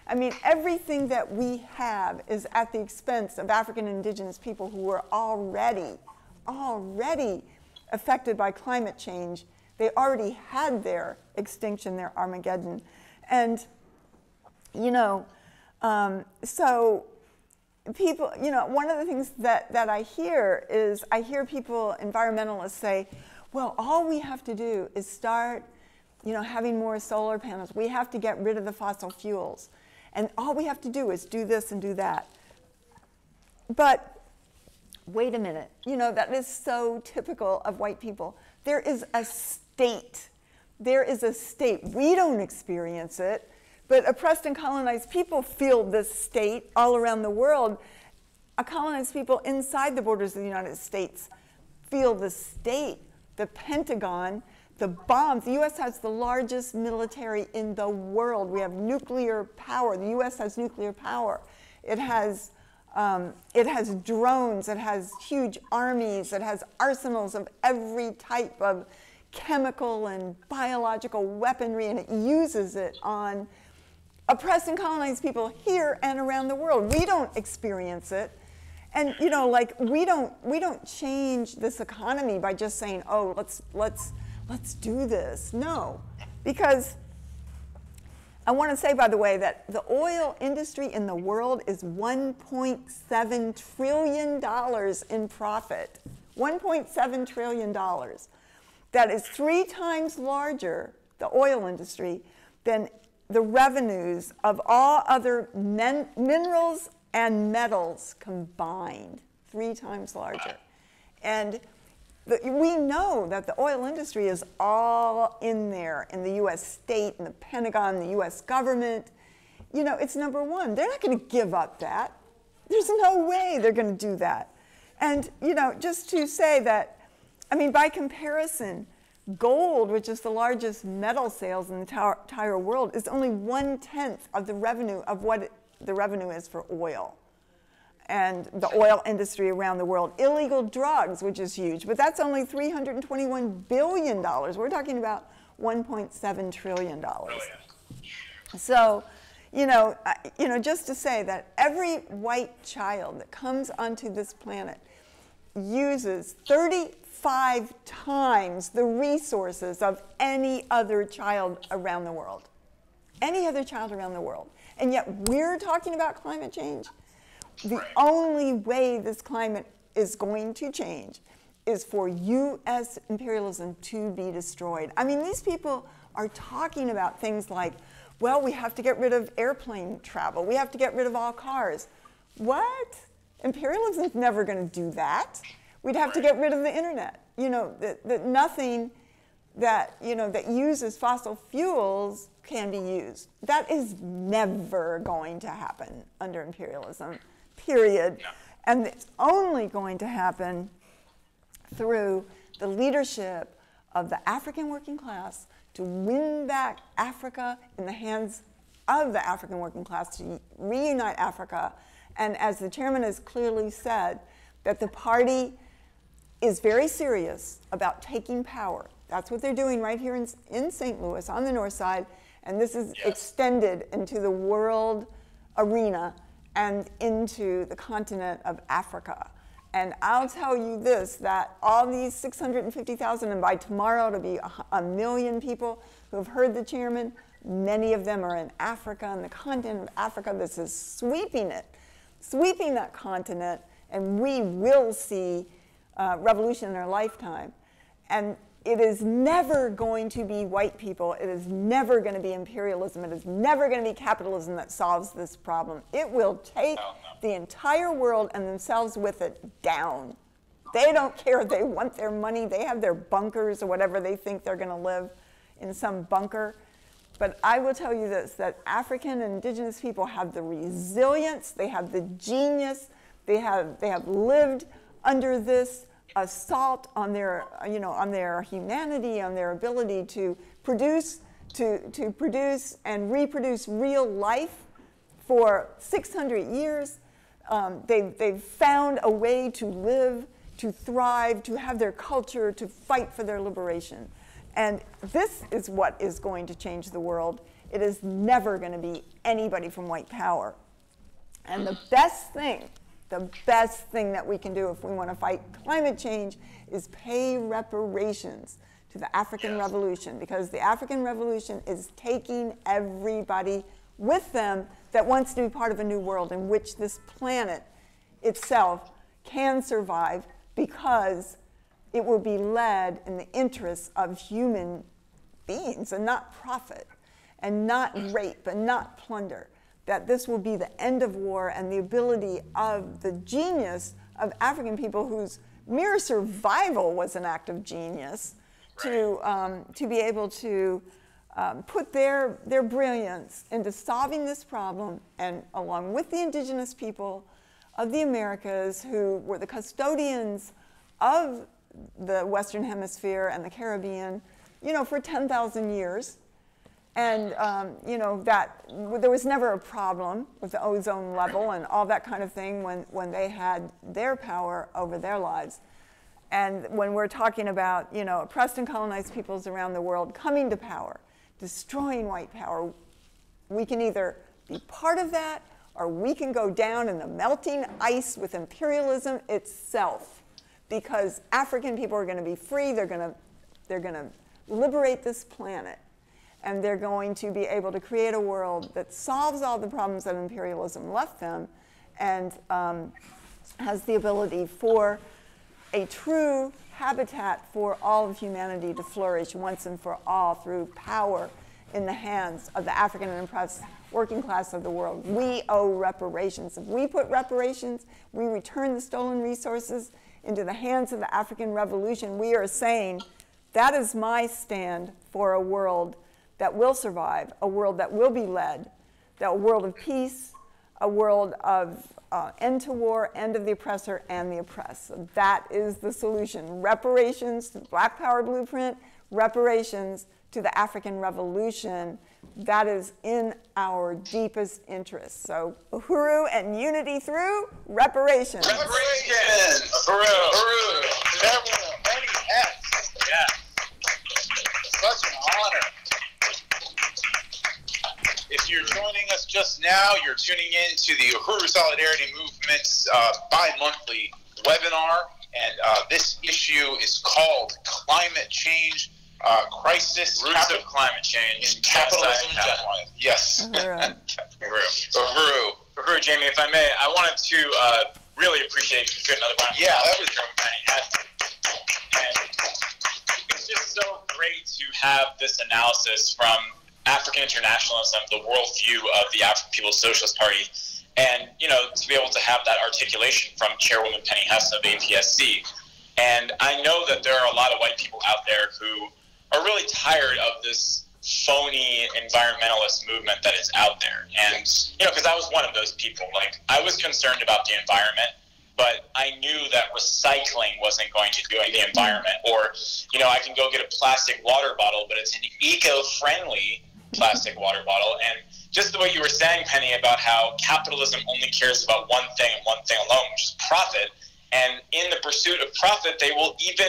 I mean, everything that we have is at the expense of African indigenous people who were already, already affected by climate change. They already had their extinction, their Armageddon. And, you know, um, so people, you know, one of the things that, that I hear is I hear people, environmentalists say, well, all we have to do is start, you know, having more solar panels. We have to get rid of the fossil fuels. And all we have to do is do this and do that. But wait a minute, you know, that is so typical of white people. There is a state. There is a state. We don't experience it. But oppressed and colonized people feel this state all around the world. A colonized people inside the borders of the United States feel the state, the Pentagon, the bombs. The US has the largest military in the world. We have nuclear power. The US has nuclear power. It has, um, it has drones, it has huge armies, it has arsenals of every type of chemical and biological weaponry, and it uses it on oppressed and colonized people here and around the world. We don't experience it. And you know, like we don't we don't change this economy by just saying, "Oh, let's let's let's do this." No. Because I want to say by the way that the oil industry in the world is 1.7 trillion dollars in profit. 1.7 trillion dollars. That is 3 times larger the oil industry than the revenues of all other minerals and metals combined, three times larger. And we know that the oil industry is all in there in the US state and the Pentagon, the US government. You know, it's number one. They're not going to give up that. There's no way they're going to do that. And, you know, just to say that, I mean, by comparison, Gold, which is the largest metal sales in the entire world, is only one tenth of the revenue of what the revenue is for oil and the oil industry around the world. Illegal drugs, which is huge, but that's only $321 billion. We're talking about $1.7 trillion. Oh, so, you know, you know, just to say that every white child that comes onto this planet uses 35 times the resources of any other child around the world. Any other child around the world. And yet we're talking about climate change. The only way this climate is going to change is for US imperialism to be destroyed. I mean, these people are talking about things like, well, we have to get rid of airplane travel, we have to get rid of all cars. What? Imperialism's never going to do that. We'd have to get rid of the internet. You know, that, that nothing that, you know, that uses fossil fuels can be used. That is never going to happen under imperialism, period. And it's only going to happen through the leadership of the African working class to win back Africa in the hands of the African working class to reunite Africa. And as the chairman has clearly said, that the party is very serious about taking power. That's what they're doing right here in, in St. Louis on the north side. And this is yes. extended into the world arena and into the continent of Africa. And I'll tell you this that all these 650,000, and by tomorrow it'll be a, a, million people who have heard the chairman, many of them are in Africa, and the continent of Africa. This is sweeping it, sweeping that continent, and we will see uh, revolution in our lifetime. And it is never going to be white people. It is never going to be imperialism. It is never going to be capitalism that solves this problem. It will take the entire world and themselves with it down. They don't care. They want their money. They have their bunkers or whatever they think they're going to live in some bunker. But I will tell you this that African and indigenous people have the resilience, they have the genius, they have, they have lived under this assault on their, you know, on their humanity, on their ability to produce, to, to produce and reproduce real life for 600 years. Um, they've, they've found a way to live, to thrive, to have their culture, to fight for their liberation. And this is what is going to change the world. It is never going to be anybody from white power. And the best thing the best thing that we can do if we want to fight climate change is pay reparations to the African yes. Revolution because the African Revolution is taking everybody with them that wants to be part of a new world in which this planet itself can survive because it will be led in the interests of human beings and not profit and not rape and not plunder that this will be the end of war and the ability of the genius of African people whose mere survival was an act of genius to, um, to be able to um, put their, their brilliance into solving this problem and along with the indigenous people of the Americas who were the custodians of the Western Hemisphere and the Caribbean, you know, for 10,000 years and um, you know that there was never a problem with the ozone level and all that kind of thing when, when they had their power over their lives. And when we're talking about you know oppressed and colonized peoples around the world coming to power, destroying white power, we can either be part of that or we can go down in the melting ice with imperialism itself because African people are going to be free. They're going to they're going to liberate this planet and they're going to be able to create a world that solves all the problems that imperialism left them and um, has the ability for a true habitat for all of humanity to flourish once and for all through power in the hands of the African and oppressed working class of the world. We owe reparations. If we put reparations, we return the stolen resources into the hands of the African Revolution, we are saying that is my stand for a world that will survive, a world that will be led, that world of peace, a world of uh, end to war, end of the oppressor and the oppressed. So that is the solution. Reparations to Black Power blueprint, reparations to the African Revolution. That is in our deepest interest. So Uhuru and unity through reparations. Reparations! Uhuru! Uhuru! Many hats. Yeah. Such an honor. If you're joining us just now, you're tuning in to the Uhuru Solidarity Movement's uh, bi monthly webinar. And uh, this issue is called Climate Change uh, Crisis. Roots Capi- of Climate Change. in Capitalism. Yes. Uhuru. Uhuru. Uhuru, Jamie, if I may, I wanted to uh, really appreciate you another round. Yeah, that was And it's just so great to have this analysis from African internationalism, the worldview of the African People's Socialist Party, and you know to be able to have that articulation from Chairwoman Penny Hess of APSC. And I know that there are a lot of white people out there who are really tired of this phony environmentalist movement that is out there. And you know, because I was one of those people. Like I was concerned about the environment but I knew that recycling wasn't going to do the environment. Or, you know, I can go get a plastic water bottle, but it's an eco-friendly plastic water bottle. And just the way you were saying, Penny, about how capitalism only cares about one thing and one thing alone, which is profit. And in the pursuit of profit, they will even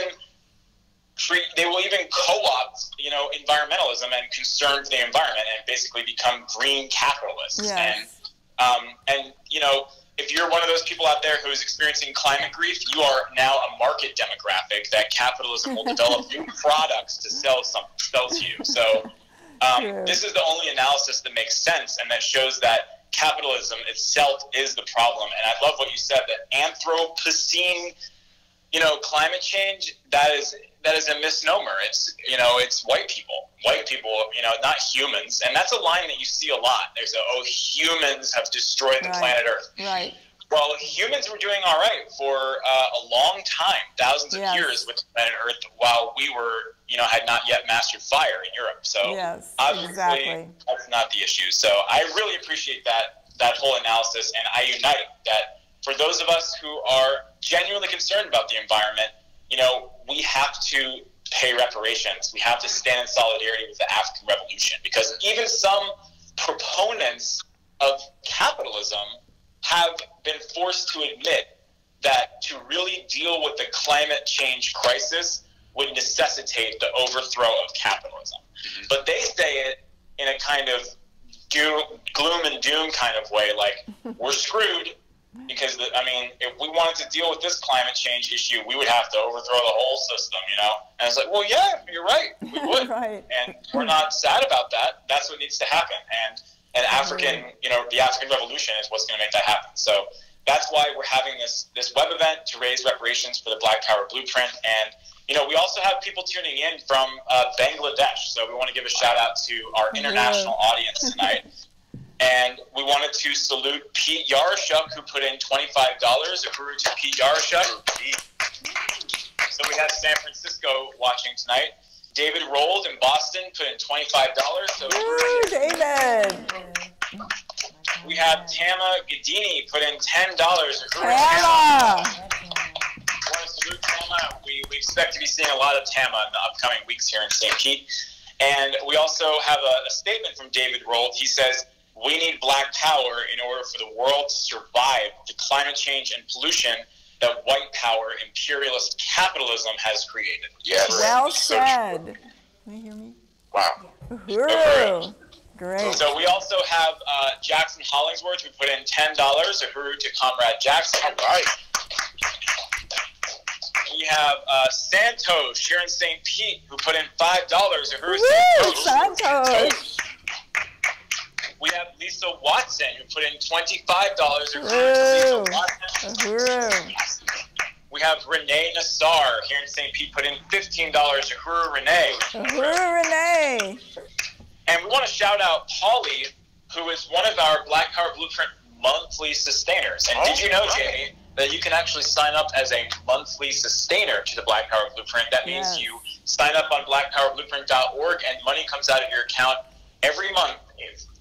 they will even co-opt, you know, environmentalism and concern for the environment, and basically become green capitalists. Yes. And um, and you know, if you're one of those people out there who's experiencing climate grief, you are now a market demographic that capitalism will develop new products to sell some sell to you. So um, this is the only analysis that makes sense and that shows that capitalism itself is the problem. And I love what you said that Anthropocene, you know, climate change that is that is a misnomer. It's you know, it's white people, white people, you know, not humans. And that's a line that you see a lot. There's a oh, humans have destroyed the right. planet Earth. Right. Well, humans were doing all right for uh, a long time, thousands of yes. years with planet Earth, while we were, you know, had not yet mastered fire in Europe. So yes, obviously, exactly. that's not the issue. So I really appreciate that that whole analysis, and I unite that for those of us who are genuinely concerned about the environment, you know, we have to pay reparations. We have to stand in solidarity with the African Revolution because even some proponents of capitalism have been forced to admit that to really deal with the climate change crisis would necessitate the overthrow of capitalism. Mm-hmm. But they say it in a kind of doom, gloom and doom kind of way, like we're screwed because the, I mean, if we wanted to deal with this climate change issue, we would have to overthrow the whole system, you know. And it's like, well, yeah, you're right, we would, right. and we're not sad about that. That's what needs to happen, and and African, you know, the African Revolution is what's going to make that happen. So that's why we're having this this web event to raise reparations for the Black Power Blueprint. And you know, we also have people tuning in from uh, Bangladesh. So we want to give a shout out to our international yeah. audience tonight. and we wanted to salute Pete Yarashuk, who put in $25. A Uhuru to Pete Yarashuk. So we have San Francisco watching tonight. David Rold in Boston put in $25. So Woo, David. We have Tama Gadini put in $10. Tama. Tama. We, we expect to be seeing a lot of Tama in the upcoming weeks here in St. Pete. And we also have a, a statement from David Rold. He says, we need black power in order for the world to survive the climate change and pollution that white power imperialist capitalism has created. Yes. Well said. Can you hear me? Wow. Uhuru. Great. So we also have uh, Jackson Hollingsworth who put in ten dollars. A Uhuru to Comrade Jackson. All right. We have uh, Santos here in St. Pete who put in five dollars. Uhuru Woo, Santos. Santos. We have Lisa Watson who put in twenty-five dollars. Lisa Watson. We have Renee Nassar here in St. Pete put in fifteen dollars. Uhuru Renee. Uhuru Renee. And we want to shout out Polly, who is one of our Black Power Blueprint monthly sustainers. And Oh, did you know, right. Jamie, that you can actually sign up as a monthly sustainer to the Black Power Blueprint? That means Yes. you sign up on blackpowerblueprint.org and money comes out of your account every month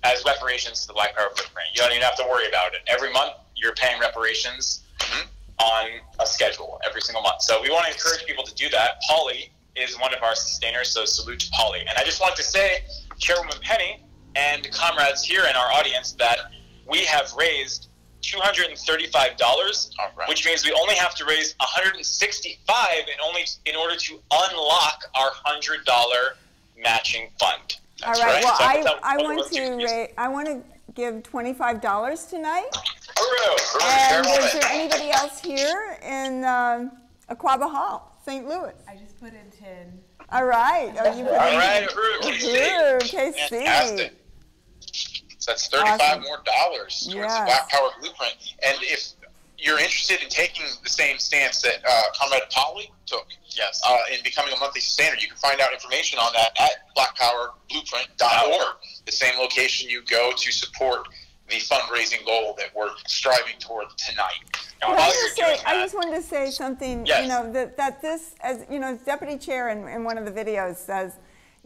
as reparations to the Black Power Blueprint. You don't even have to worry about it. Every month, you're paying reparations Mhm. on a schedule every single month. So we want to encourage people to do that. Polly is one of our sustainers, so salute to Polly. And I just want to say, Chairwoman Penny and comrades here in our audience, that we have raised $235, All right. which means we only have to raise 165 in only in order to unlock our $100 matching fund. All That's right. right. Well, So I, that- I that want to your- ra- I want to give twenty five dollars tonight. Hooray! And is there anybody else here in um, Akwaaba Hall, St. Louis? I just put in 10. All right. Oh, you put All in- right, hooray, KC. KC. Fantastic. So that's thirty-five Awesome. more dollars towards Yes. the Black Power Blueprint. And if you're interested in taking the same stance that uh, Comrade Polly took Yes. uh, in becoming a monthly standard, you can find out information on that at blackpowerblueprint.org, the same location you go to support the fundraising goal that we're striving toward tonight. Now, I just say, doing I just wanted to say something, Yes. you know, that, that this, as, you know, Deputy Chair in, in one of the videos says,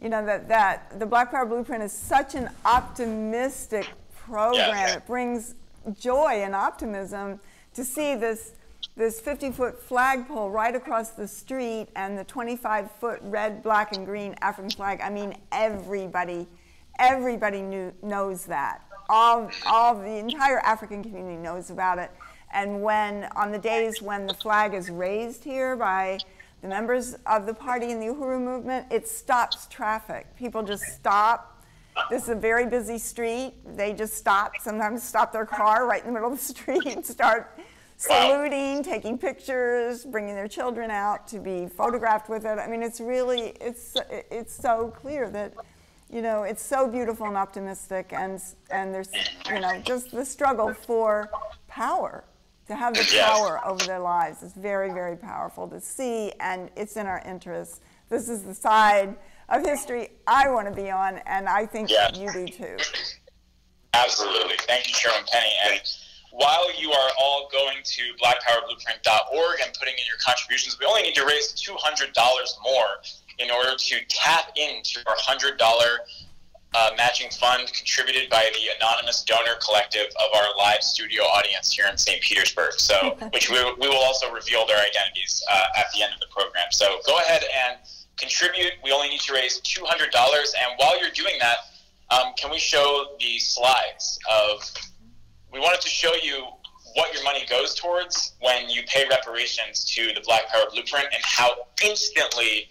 you know, that, that the Black Power Blueprint is such an optimistic program. Yeah. It brings joy and optimism to see this, this 50-foot flagpole right across the street and the 25-foot red, black, and green African flag. I mean, everybody, everybody knew, knows that. All, all the entire African community knows about it. And when, on the days when the flag is raised here by the members of the party in the Uhuru movement, it stops traffic. People just stop. This is a very busy street. They just stop, sometimes stop their car right in the middle of the street and start saluting, wow. taking pictures, bringing their children out to be photographed with it. I mean, it's really, it's, it's so clear that, you know, it's so beautiful and optimistic and, and there's, you know, just the struggle for power to have the power over their lives is very, very powerful to see, and it's in our interest. This is the side of history I want to be on, and I think you do too. Absolutely. Thank you, Sharon Penny. And while you are all going to blackpowerblueprint.org and putting in your contributions, we only need to raise $200 more in order to tap into our $100 uh, matching fund contributed by the anonymous donor collective of our live studio audience here in St. Petersburg. So, which we, we will also reveal their identities uh, at the end of the program. So, go ahead and contribute. We only need to raise two hundred dollars. And while you're doing that, um, can we show the slides of? We wanted to show you what your money goes towards when you pay reparations to the Black Power Blueprint and how instantly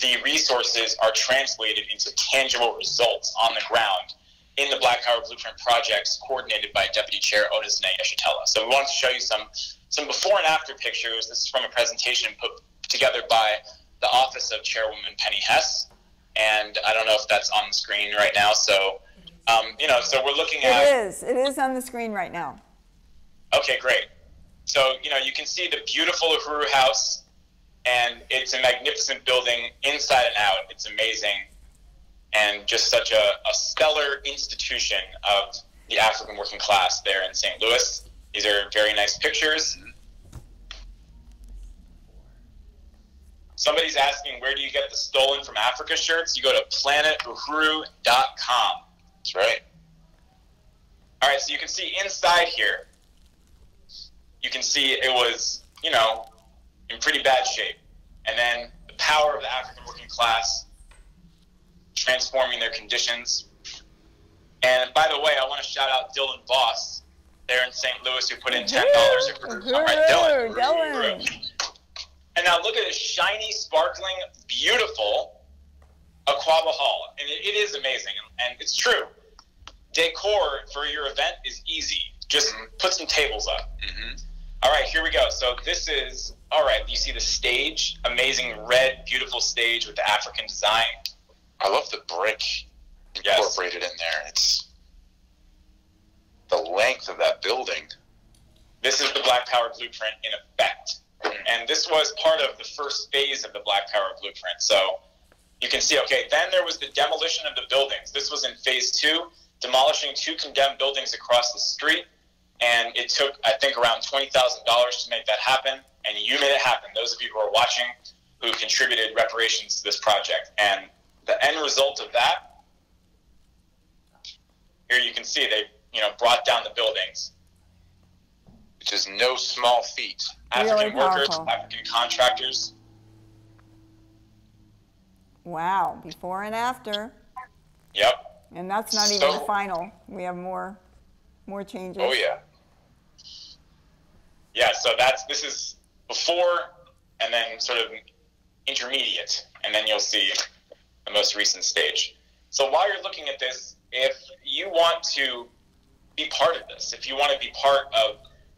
the resources are translated into tangible results on the ground in the Black Power Blueprint projects coordinated by Deputy Chair Otis Yeshitela. So we wanted to show you some some before and after pictures. This is from a presentation put together by the Office of Chairwoman Penny Hess, and I don't know if that's on the screen right now. So, um, you know, so we're looking at. It is. It is on the screen right now. Okay, great. So you know, you can see the beautiful Uhuru House and it's a magnificent building inside and out. It's amazing, and just such a, a stellar institution of the African working class there in St. Louis. These are very nice pictures. Somebody's asking, where do you get the stolen from Africa shirts? You go to planetuhuru.com. That's right. All right, so you can see inside here, you can see it was, you know, in pretty bad shape. And then the power of the African working class transforming their conditions. And by the way, I want to shout out Dylan Voss there in St. Louis who put in ten dollars. All right, Dylan. Dylan. And now look at this shiny, sparkling, beautiful Akwaaba Hall. And it, it is amazing. And it's true. Decor for your event is easy. Just mm-hmm. put some tables up. Mm-hmm. All right, here we go. So this is all right. You see the stage, amazing red, beautiful stage with the African design. I love the brick incorporated yes. in there. It's the length of that building. This is the Black Power blueprint in effect, and this was part of the first phase of the Black Power blueprint. So you can see, okay, then there was the demolition of the buildings. This was in phase two, demolishing two condemned buildings across the street and it took I think around twenty thousand dollars to make that happen. And you made it happen. Those of you who are watching, who contributed reparations to this project, and the end result of that, here you can see they you know brought down the buildings, which is no small feat. African really workers, African contractors. Wow, before and after. Yep. And that's not so, even the final. We have more more changes. Oh yeah yeah, so that's this is before and then sort of intermediate, and then you'll see the most recent stage. So while you're looking at this, if you want to be part of this, if you want to be part of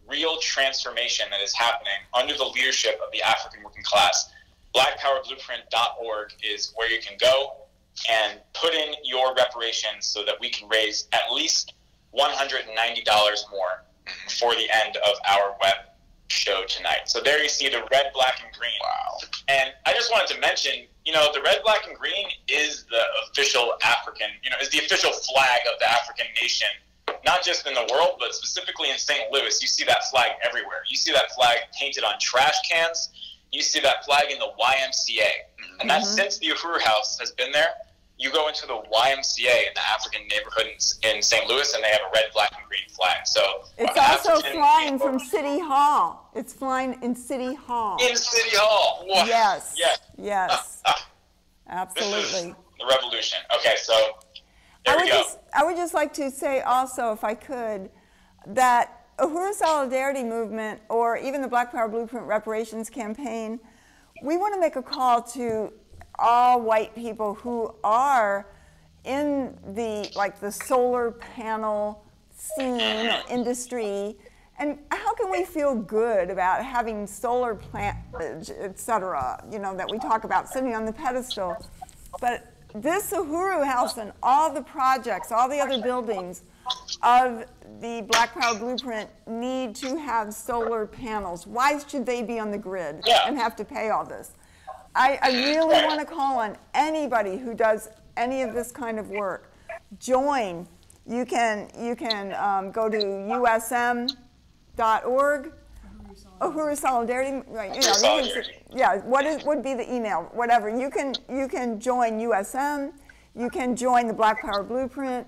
real transformation that is happening under the leadership of the African working class, blackpowerblueprint.org is where you can go and put in your reparations so that we can raise at least $190 more for the end of our web show tonight. So there you see the red, black, and green. Wow. And I just wanted to mention, you know, the red, black, and green is the official African, you know, is the official flag of the African nation, not just in the world, but specifically in St. Louis. You see that flag everywhere. You see that flag painted on trash cans. You see that flag in the YMCA. Mm-hmm. And that's since the Uhuru House has been there you go into the YMCA in the African neighborhood in, in St. Louis, and they have a red, black, and green flag. So it's also flying from City Hall. It's flying in City Hall. In City Hall. Wow. Yes. Yes. Yes. Absolutely. the revolution. Okay, so I would, just, I would just like to say also, if I could, that Uhuru Solidarity Movement or even the Black Power Blueprint Reparations Campaign, we want to make a call to all white people who are in the like the solar panel scene or industry. And how can we feel good about having solar plant et cetera you know that we talk about sitting on the pedestal? But this Uhuru House and all the projects, all the other buildings of the Black Power Blueprint need to have solar panels. Why should they be on the grid yeah. and have to pay all this? I, I really want to call on anybody who does any of this kind of work. Join. You can, you can um, go to usm.org Oh, Uhuru Solidarity, right? You know, solidarity. Can, yeah. What is would be the email? Whatever. You can you can join USM. You can join the Black Power Blueprint.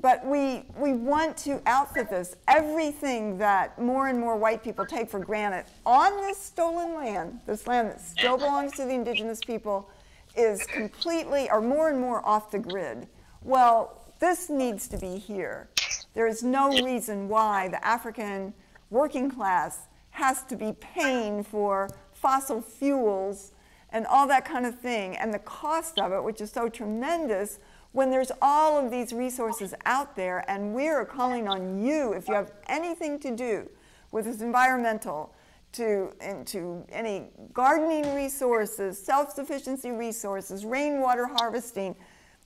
But we we want to outfit this. Everything that more and more white people take for granted on this stolen land, this land that still belongs to the indigenous people, is completely or more and more off the grid. Well, this needs to be here. There is no reason why the African working class has to be paying for fossil fuels and all that kind of thing, and the cost of it, which is so tremendous, when there's all of these resources out there, and we're calling on you, if you have anything to do with this environmental, to, into any gardening resources, self-sufficiency resources, rainwater harvesting,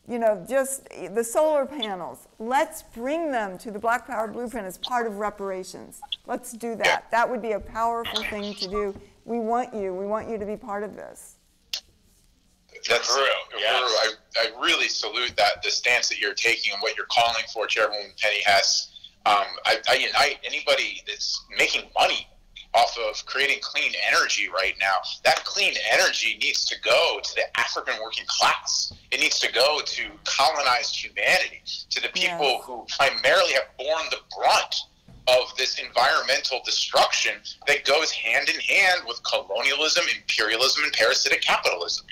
you know, just the solar panels. Let's bring them to the Black Power Blueprint as part of reparations. Let's do that. That would be a powerful thing to do. We want you. We want you to be part of this. That's true. Yes. I, I really salute that the stance that you're taking and what you're calling for, Chairwoman Penny Hess. Um, I, I unite anybody that's making money off of creating clean energy right now. That clean energy needs to go to the African working class. It needs to go to colonized humanity, to the people yes. who primarily have borne the brunt of this environmental destruction that goes hand in hand with colonialism, imperialism, and parasitic capitalism.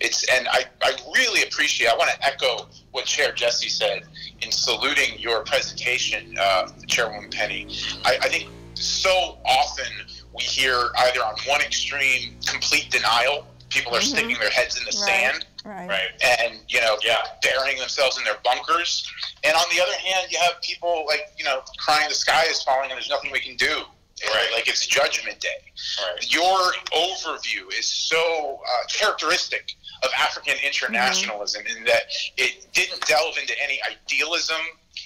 It's and I, I really appreciate. I want to echo what Chair Jesse said in saluting your presentation, uh, Chairwoman Penny. I, I think so often we hear either on one extreme complete denial, people are mm-hmm. sticking their heads in the right. sand, right. right, and you know, yeah, burying themselves in their bunkers. And on the other hand, you have people like you know crying the sky is falling and there's nothing we can do. Right. Like it's Judgment Day. Right. Your overview is so uh, characteristic of African internationalism mm-hmm. in that it didn't delve into any idealism,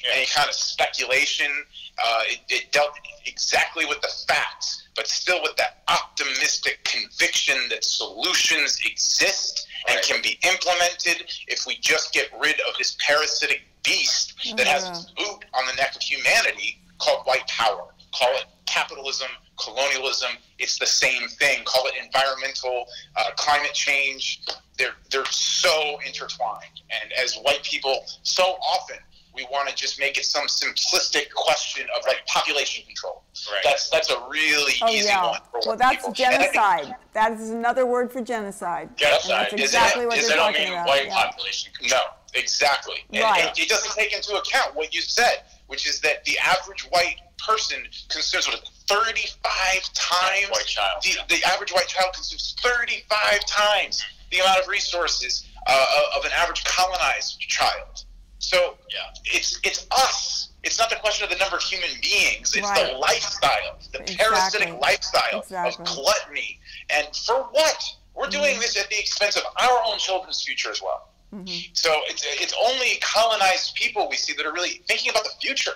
yeah. any kind of speculation. Uh, it, it dealt exactly with the facts, but still with that optimistic conviction that solutions exist and can be implemented if we just get rid of this parasitic beast that has its boot on the neck of humanity called white power. Call it capitalism, colonialism. It's the same thing. Call it environmental, uh, climate change. They're they're so intertwined. And as white people, so often we want to just make it some simplistic question of like population control. Right. That's that's a really oh, easy yeah. one. well, that's people. genocide. that is another word for genocide. Genocide. that's exactly is what is you're talking mean about. White yeah. population. No, exactly. Right. and it doesn't take into account what you said, which is that the average white person consumes what 35 times white child. The, the average white child consumes 35 times the amount of resources uh, of an average colonized child. So yeah. it's it's us. It's not the question of the number of human beings. It's right. the lifestyle, the exactly. parasitic lifestyle exactly. of gluttony. And for what? We're doing mm-hmm. this at the expense of our own children's future as well. Mm-hmm. So it's it's only colonized people we see that are really thinking about the future,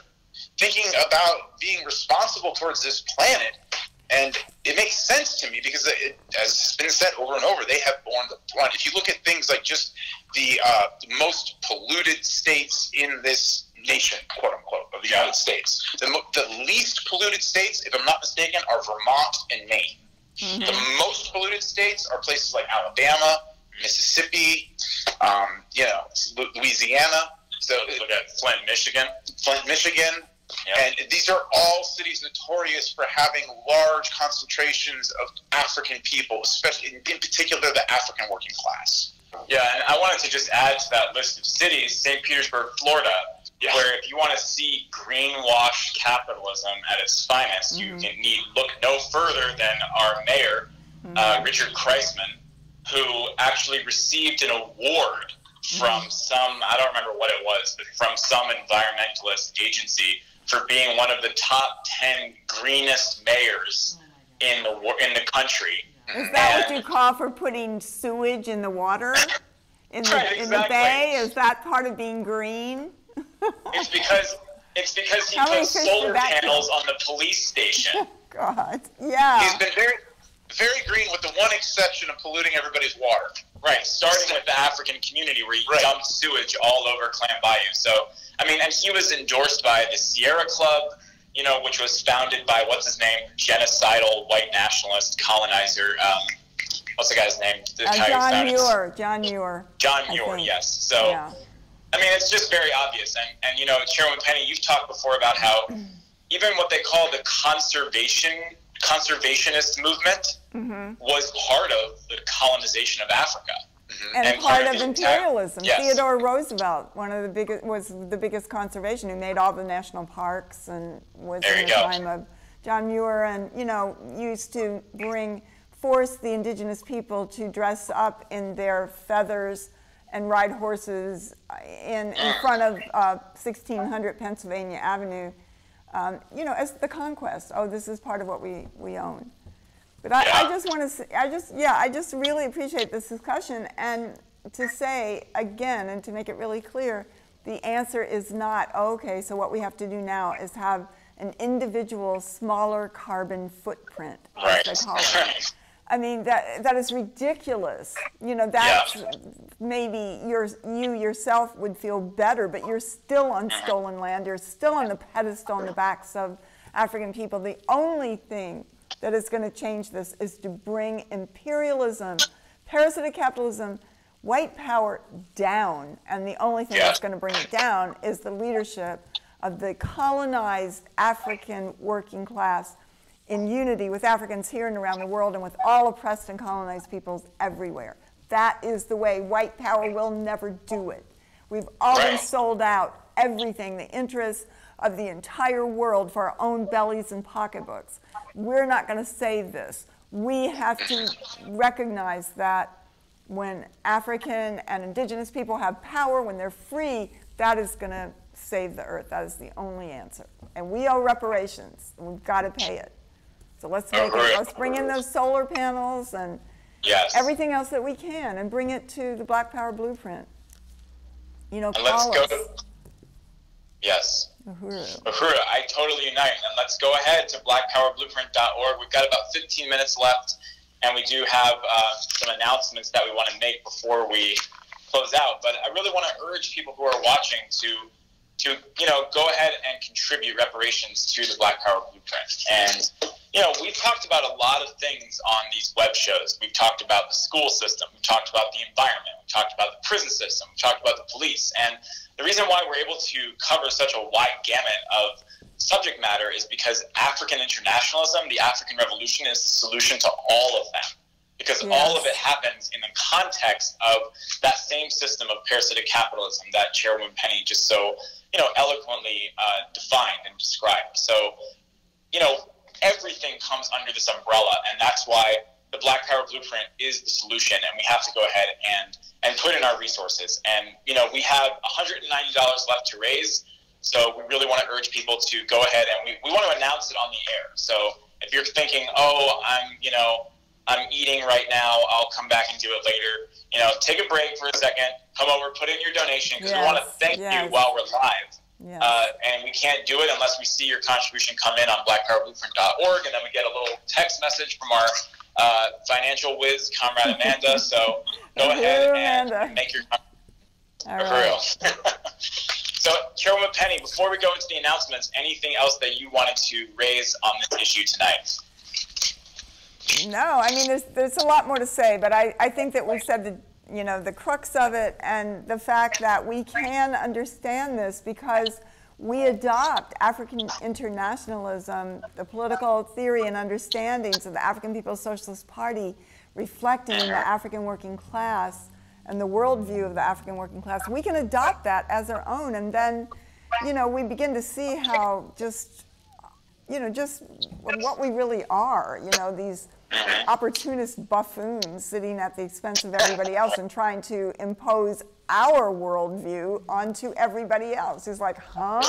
thinking about being responsible towards this planet. And it makes sense to me because, it, as has been said over and over, they have borne the brunt. If you look at things like just the uh, most polluted states in this nation, quote unquote, of the yeah. United States. The, the, least polluted states, if I'm not mistaken, are Vermont and Maine. Mm-hmm. The most polluted states are places like Alabama, Mississippi, um, you know, Louisiana. So look at Flint, Michigan. Flint, Michigan. Yeah. And these are all cities notorious for having large concentrations of African people, especially in, in particular the African working class. Yeah, and I wanted to just add to that list of cities, St. Petersburg, Florida, yeah. where if you want to see greenwash capitalism at its finest, mm-hmm. you can need look no further than our mayor, mm-hmm. uh, Richard Kriseman, who actually received an award from mm-hmm. some I don't remember what it was, but from some environmentalist agency for being one of the top ten greenest mayors in the in the country. Is that and, what you call for putting sewage in the water? In the, right, exactly. in the bay? Is that part of being green? it's because it's because he put solar panels on the police station. God, yeah. He's been very very green with the one exception of polluting everybody's water. Right, starting with the African community where you right. dumped sewage all over Clam Bayou. So, I mean, and he was endorsed by the Sierra Club, you know, which was founded by what's his name, genocidal white nationalist colonizer. Um, what's the guy's name? The uh, John Muir. John Muir. John Muir. Yes. So, yeah. I mean, it's just very obvious, and and you know, Chairwoman Penny, you've talked before about how even what they call the conservation conservationist movement mm-hmm. was part of the colonization of Africa. Mm-hmm. And, and, part, part of, of imperialism. Yes. Theodore Roosevelt, one of the biggest, was the biggest conservation who made all the national parks and was there in the go. time of John Muir, and you know used to bring force the indigenous people to dress up in their feathers and ride horses in, in mm. front of uh, 1600 Pennsylvania Avenue um, you know, as the conquest. Oh, this is part of what we, we own. But I, yeah. I just want to say, I just, yeah, I just really appreciate this discussion and to say again and to make it really clear, the answer is not, okay, so what we have to do now is have an individual smaller carbon footprint, right. as call it. I mean, that, that is ridiculous. You know, that's yeah. maybe you you yourself would feel better, but you're still on mm-hmm. stolen land. You're still on the pedestal on the backs of African people. The only thing that is going to change this is to bring imperialism, parasitic capitalism, white power down. And the only thing yeah. that's going to bring it down is the leadership of the colonized African working class in unity with Africans here and around the world and with all oppressed and colonized peoples everywhere. That is the way. White power will never do it. We've always sold out everything, the interests of the entire world for our own bellies and pocketbooks. We're not going to save this. We have to recognize that when African and indigenous people have power, when they're free, that is going to save the earth. That is the only answer. And we owe reparations, and we've got to pay it. So let's make it, let's bring in those solar panels and yes. everything else that we can and bring it to the Black Power Blueprint. You know, and let's go to, yes. Uhuru. Uhuru, I totally unite. And let's go ahead to blackpowerblueprint.org. We've got about 15 minutes left, and we do have uh, some announcements that we want to make before we close out. But I really want to urge people who are watching to to you know go ahead and contribute reparations to the Black Power Blueprint. And you know we've talked about a lot of things on these web shows. We've talked about the school system. We've talked about the environment. We've talked about the prison system. We've talked about the police. And the reason why we're able to cover such a wide gamut of subject matter is because African internationalism, the African Revolution, is the solution to all of them because yes. all of it happens in the context of that same system of parasitic capitalism that Chairwoman Penny just so you know, eloquently uh, defined and described. So, you know, everything comes under this umbrella, and that's why the Black Power Blueprint is the solution, and we have to go ahead and and put in our resources. And you know, we have $190 left to raise, so we really want to urge people to go ahead and we, we want to announce it on the air. So if you're thinking, oh, I'm you know I'm eating right now. I'll come back and do it later. You know, take a break for a second. Come over, put in your donation because yes, we want to thank yes. you while we're live. Yes. Uh, and we can't do it unless we see your contribution come in on blackpowerblueprint.org, and then we get a little text message from our uh, financial whiz, Comrade Amanda. So go ahead and Amanda. make your All for real. so, Chairwoman Penny, before we go into the announcements, anything else that you wanted to raise on this issue tonight? No, I mean, there's, there's a lot more to say, but I, I think that we've said the, you know, the crux of it and the fact that we can understand this because we adopt African internationalism, the political theory and understandings of the African People's Socialist Party reflected in the African working class and the worldview of the African working class. We can adopt that as our own, and then, you know, we begin to see how just, you know, just what we really are. You know, these opportunist buffoons sitting at the expense of everybody else and trying to impose our worldview onto everybody else. It's like, huh?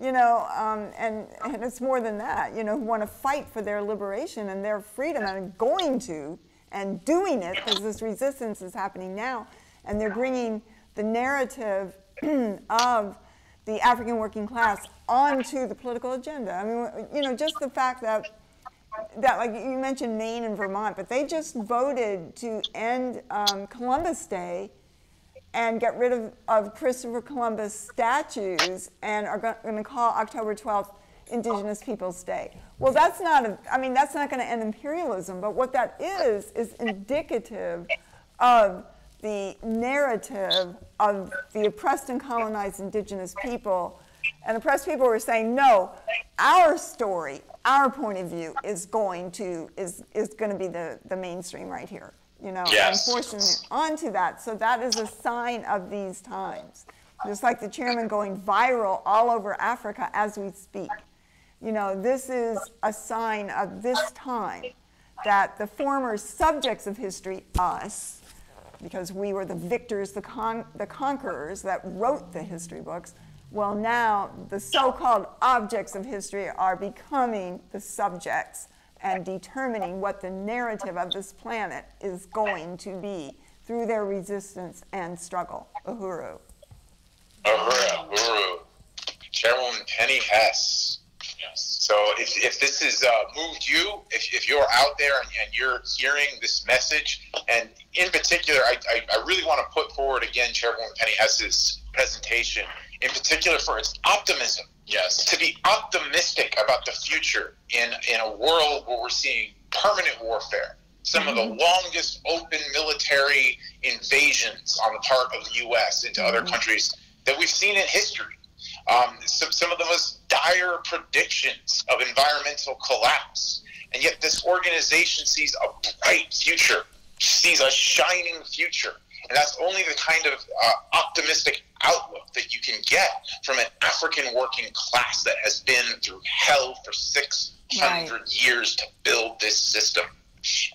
You know, um, and, and it's more than that, you know, who want to fight for their liberation and their freedom and are going to and doing it because this resistance is happening now. And they're bringing the narrative of the African working class onto the political agenda. I mean, you know, just the fact that that like you mentioned Maine and Vermont, but they just voted to end um, Columbus Day and get rid of, of Christopher Columbus statues and are going to call October 12th Indigenous Peoples Day. Well, that's not, a, I mean, that's not going to end imperialism, but what that is, is indicative of the narrative of the oppressed and colonized indigenous people. And oppressed people were saying, no, our story, our point of view is going to, is, is going to be the, the mainstream right here you know, yes. and forcing it onto that. So that is a sign of these times. Just like the chairman going viral all over Africa as we speak. You know, this is a sign of this time that the former subjects of history, us, because we were the victors, the, con- the conquerors that wrote the history books, well, now the so called objects of history are becoming the subjects and determining what the narrative of this planet is going to be through their resistance and struggle. Uhuru. Uhuru, Uhuru. Chairwoman Penny Hess. Yes. So if, if this has uh, moved you, if, if you're out there and, and, you're hearing this message, and in particular, I, I, I really want to put forward again Chairwoman Penny Hess's presentation, in particular for its optimism Yes. To be optimistic about the future in, in a world where we're seeing permanent warfare, some mm-hmm. of the mm-hmm. longest open military invasions on the part of the U.S. into mm-hmm. other countries that we've seen in history. Um, some, some of the most dire predictions of environmental collapse. And yet, this organization sees a bright future, sees a shining future and that's only the kind of uh, optimistic outlook that you can get from an African working class that has been through hell for 600 right. years to build this system.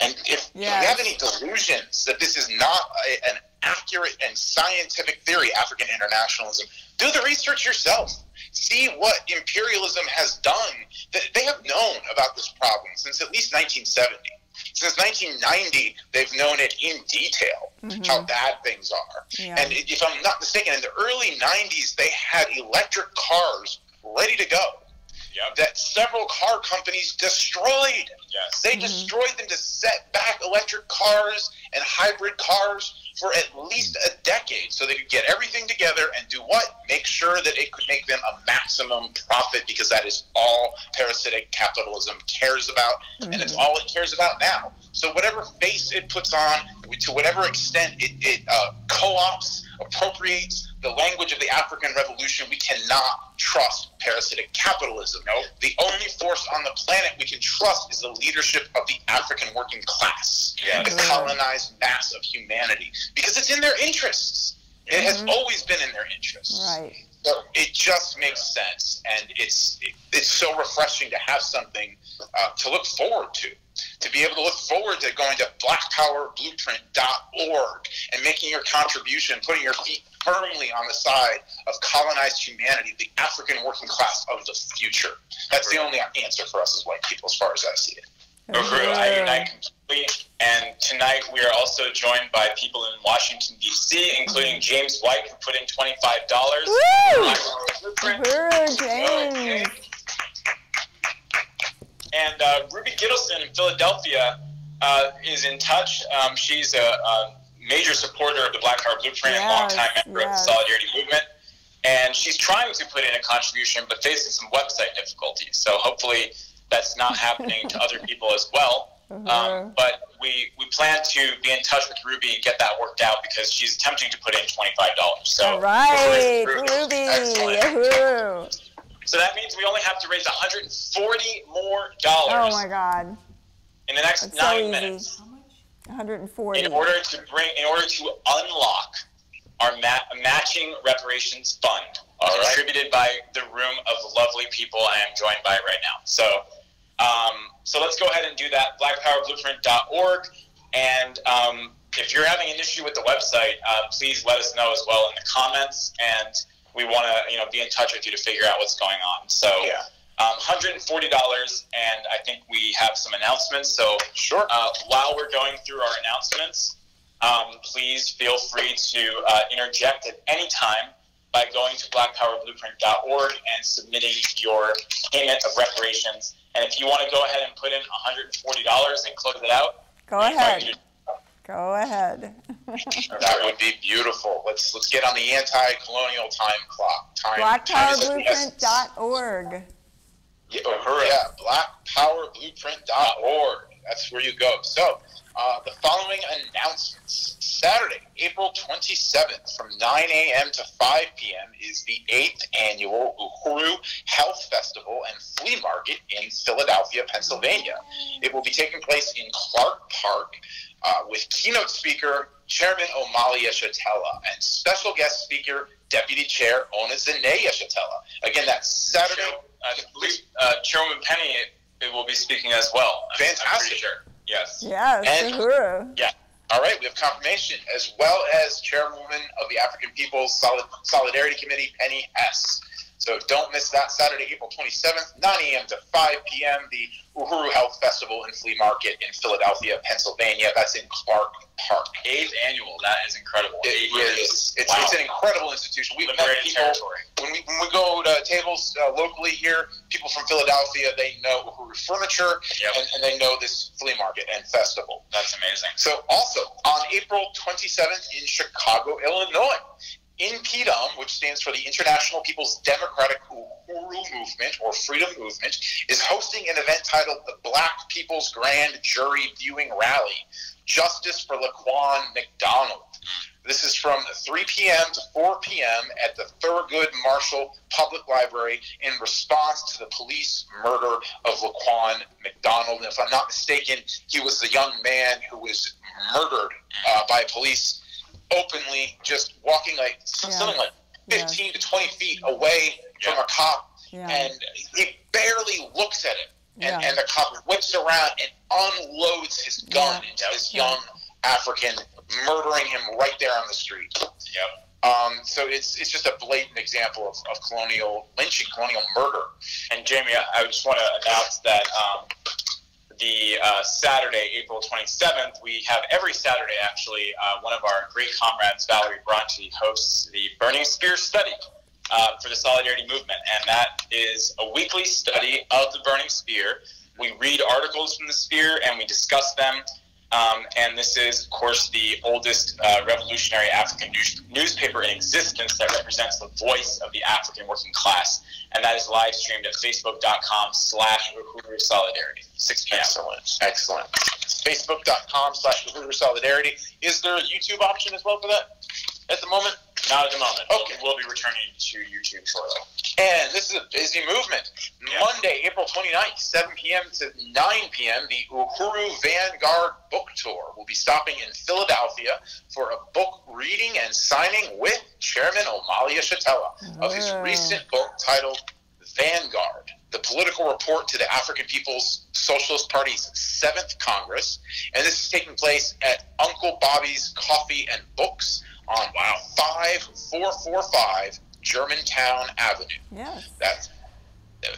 And if yes. you have any delusions that this is not a, an accurate and scientific theory, African internationalism, do the research yourself. See what imperialism has done. That they have known about this problem since at least 1970 since 1990, they've known it in detail mm-hmm. how bad things are. Yeah. And if I'm not mistaken, in the early 90s, they had electric cars ready to go. Yep. That several car companies destroyed. Yes. They mm-hmm. destroyed them to set back electric cars and hybrid cars for at least a decade so they could get everything together and do what? Make sure that it could make them a maximum profit because that is all parasitic capitalism cares about mm-hmm. and it's mm-hmm. all it cares about now. So whatever face it puts on, to whatever extent it, it uh, co-ops, appropriates, the language of the African Revolution, we cannot trust parasitic capitalism. No, the only force on the planet we can trust is the leadership of the African working class, yeah. the colonized mass of humanity, because it's in their interests. It mm-hmm. has always been in their interests. Right. So it just makes sense, and it's it, it's so refreshing to have something uh, to look forward to to be able to look forward to going to blackpowerblueprint.org and making your contribution, putting your feet firmly on the side of colonized humanity, the African working class of the future. That's the only answer for us as white people, as far as I see it. I unite completely. And tonight we are also joined by people in Washington, D.C., including James White, who put in $25. Woo! James. And uh, Ruby Gittleson in Philadelphia uh, is in touch. Um, she's a, a, major supporter of the Black Power Blueprint yes, and longtime member yes. of the Solidarity Movement. And she's trying to put in a contribution, but facing some website difficulties. So hopefully that's not happening to other people as well. Mm-hmm. Um, but we, we plan to be in touch with Ruby and get that worked out because she's attempting to put in $25. So, All right, Ruby. So that means we only have to raise 140 more dollars. Oh my God. In the next That's nine so minutes. 140. In order to bring, in order to unlock our ma- matching reparations fund, All contributed right. by the room of lovely people I am joined by right now. So, um, so let's go ahead and do that. BlackPowerBlueprint.org, and um, if you're having an issue with the website, uh, please let us know as well in the comments, and we want to you know be in touch with you to figure out what's going on. So. Yeah. Um, $140, and I think we have some announcements. So, sure. Uh, while we're going through our announcements, um, please feel free to uh, interject at any time by going to blackpowerblueprint.org and submitting your payment of reparations. And if you want to go ahead and put in $140 and close it out, go ahead. Go ahead. that would be beautiful. Let's let's get on the anti-colonial time clock. Time. Blackpowerblueprint.org. Yeah, yeah, blackpowerblueprint.org. That's where you go. So, uh, the following announcements. Saturday, April 27th from 9 a.m. to 5 p.m. is the 8th annual Uhuru Health Festival and Flea Market in Philadelphia, Pennsylvania. It will be taking place in Clark Park uh, with keynote speaker Chairman Omali Yeshitela and special guest speaker Deputy Chair Ona Zené Yeshitela. Again, that's Saturday. Uh, uh, Chairman Penny will be speaking as well. Fantastic. Sure. Yes. Yes. And, Uhuru. Yeah. All right, we have confirmation as well as chairwoman of the African People's Solid, Solidarity Committee, Penny Hess. So don't miss that Saturday, April 27th, 9 a.m. to 5 p.m. The Uhuru Health Festival and Flea Market in Philadelphia, Pennsylvania. That's in Clark Park. Eighth annual. That is incredible. It is. It's, wow. it's, an incredible institution. We've met people when we when we go to tables uh, locally here. People from Philadelphia, they know Uhuru Furniture, yep. and, and, they know this flea market and festival. That's amazing. So also on April 27th in Chicago, Illinois, INPDUM, which stands for the International People's Democratic Uhuru Movement or Freedom Movement, is hosting an event titled the Black People's Grand Jury Viewing Rally Justice for Laquan McDonald. This is from 3 p.m. to 4 p.m. at the Thurgood Marshall Public Library in response to the police murder of Laquan McDonald. And if I'm not mistaken, he was the young man who was murdered uh, by police openly, just walking like yeah. something like 15 yeah. to 20 feet away yeah. from a cop, and he barely looks at it. And, and the cop whips around and unloads his gun into this young African, murdering him right there on the street. Yep. Um, so it's it's just a blatant example of, of colonial lynching, colonial murder. And Jamie, I just want to announce that um, the uh, Saturday, April 27th, we have every Saturday actually, uh, one of our great comrades, Valerie Bronte, hosts the Burning Spear Study uh, for the Solidarity Movement. And that is a weekly study of the Burning Spear. We read articles from the Spear and we discuss them. Um, and this is, of course, the oldest uh, revolutionary African news- newspaper in existence that represents the voice of the African working class. And that is live streamed at facebook.com slash Uhuru Solidarity. 6 p.m. Excellent. Excellent. Facebook.com slash Uhuru Solidarity. Is there a YouTube option as well for that at the moment? Not at the moment. Okay. We'll, we'll be returning to YouTube shortly. And this is a busy movement. Yeah. Monday, April 29th, 7 p.m. to 9 p.m., the Uhuru Vanguard Book Tour will be stopping in Philadelphia for a book reading and signing with Chairman Omali Yeshitela of his ah. recent book titled Vanguard, the political report to the African People's Socialist Party's seventh Congress. And this is taking place at Uncle Bobby's Coffee and Books on wow, 5445 Germantown Avenue. Yes. That's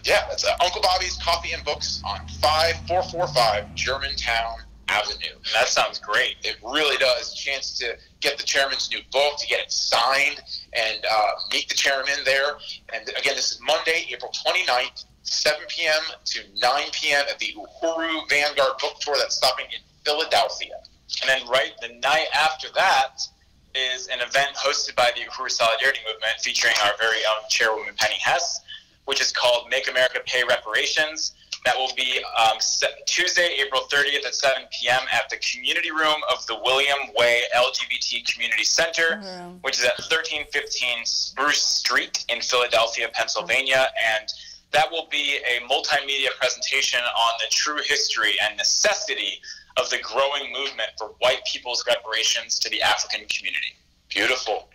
yeah, that's uh, Uncle Bobby's Coffee and Books on 5445 Germantown Avenue. And that sounds great. It really does. Chance to get the chairman's new book, to get it signed, and uh, meet the chairman there. And again, this is Monday, April 29th, 7 p.m. to 9 p.m. at the Uhuru Vanguard Book Tour that's stopping in Philadelphia. And then right the night after that, is an event hosted by the Uhuru Solidarity Movement featuring our very own chairwoman Penny Hess, which is called Make America Pay Reparations. That will be um, Tuesday, April 30th at 7 p.m. at the community room of the William Way LGBT Community Center, mm-hmm. which is at 1315 Spruce Street in Philadelphia, Pennsylvania. And that will be a multimedia presentation on the true history and necessity of the growing movement for white people's reparations to the African community. Beautiful.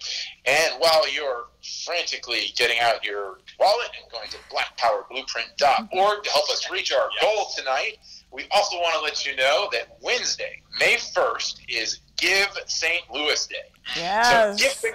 And while you're frantically getting out your wallet and going to blackpowerblueprint.org to help us reach our yes. goal tonight, we also want to let you know that Wednesday, May 1st, is Give St. Louis Day. Yes. So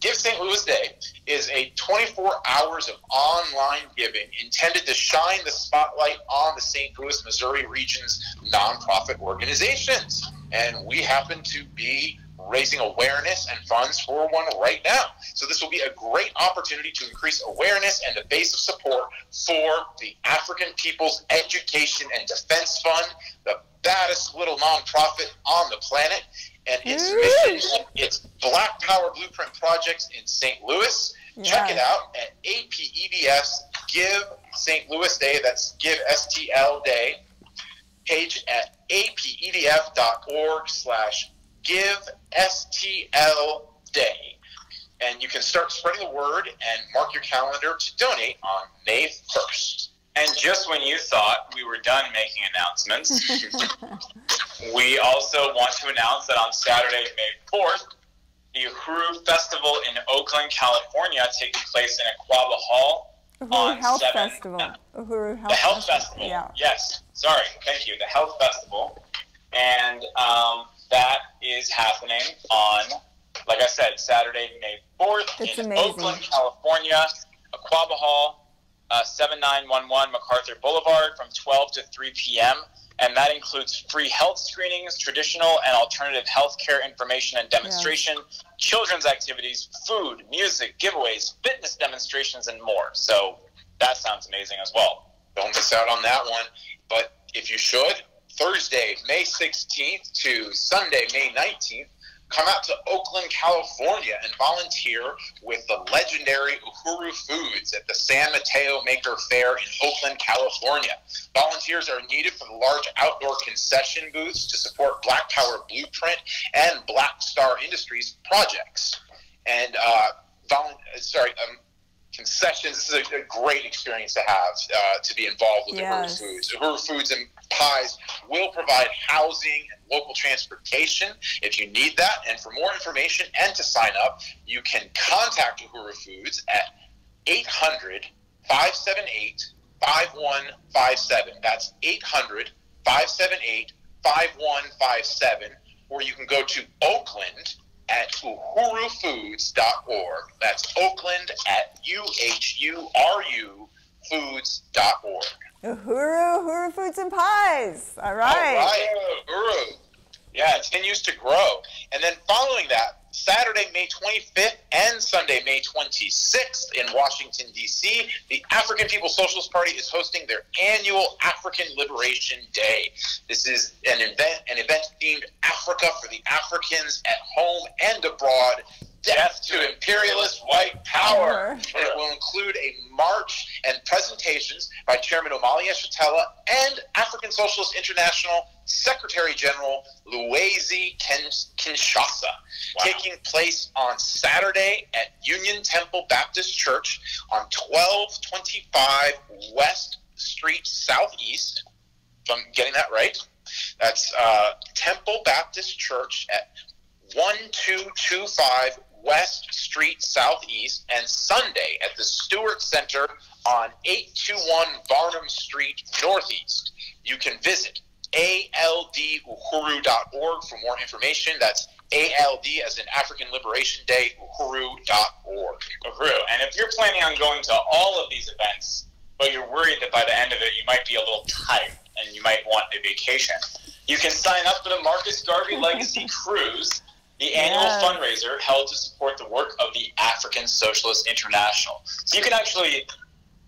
Give, St. Louis Day is a 24 hours of online giving intended to shine the spotlight on the St. Louis, Missouri region's nonprofit organizations. And we happen to be raising awareness and funds for one right now. So this will be a great opportunity to increase awareness and a base of support for the African People's Education and Defense Fund, the baddest little nonprofit on the planet. And its mission, its Black Power Blueprint projects in St. Louis. Check it out at APEDF's Give St. Louis Day. That's Give STL Day. Page at apedf.org slash give STL Day. And you can start spreading the word and mark your calendar to donate on May 1st. And just when you thought we were done making announcements, we also want to announce that on Saturday, May 4th, the Uhuru Festival in Oakland, California, taking place in Akwaaba Hall. Uhuru on Health 7, Festival. Uhuru Health, the Health Festival. Yeah. Yes. Sorry. Thank you. The Health Festival. And um, that is happening on, like I said, Saturday, May 4th it's in amazing. Oakland, California, Akwaaba Hall, uh, 7911 MacArthur Boulevard from 12 to 3 p.m. And that includes free health screenings, traditional and alternative health care information and demonstration, yeah. children's activities, food, music, giveaways, fitness demonstrations, and more. So that sounds amazing as well. Don't miss out on that one. But if you should, Thursday, May 16th to Sunday, May 19th, come out to Oakland, California and volunteer with the legendary Uhuru Foods at the San Mateo Maker Faire in Oakland, California. Volunteers are needed for the large outdoor concession booths to support Black Power Blueprint and Black Star Industries projects. And, uh, volu- sorry, um, concessions. This is a, a, great experience to have uh, to be involved with yes. Uhuru Foods. Uhuru Foods and Pies will provide housing and local transportation if you need that. And for more information and to sign up, you can contact Uhuru Foods at 800 578 5157. That's 800 578 5157. Or you can go to Oakland at uhurufoods.org. That's Oakland at U-H-U-R-U foods.org. Uhuru, Uhuru Foods and Pies. All right. All right, Uhuru. Yeah, it continues to grow. And then following that, Saturday, May 25th and Sunday, May 26th in Washington, D.C., the African People's Socialist Party is hosting their annual African Liberation Day. This is an event, an event themed Africa for the Africans at home and abroad death to imperialist white power. And it will include a march and presentations by Chairman Omali Yeshitela and African Socialist International Secretary General Luwezi Kinshasa, wow. taking place on Saturday at Union Temple Baptist Church on 1225 West Street Southeast. If I'm getting that right, that's uh, Temple Baptist Church at 1225 West Street Southeast, and Sunday at the Stewart Center on 821 Barnum Street Northeast. You can visit alduhuru.org for more information. That's ALD as in African Liberation Day, uhuru.org. Uhuru. And if you're planning on going to all of these events, but you're worried that by the end of it you might be a little tired and you might want a vacation, you can sign up for the Marcus Garvey Legacy Cruise the annual yes. fundraiser held to support the work of the African Socialist International. So you can actually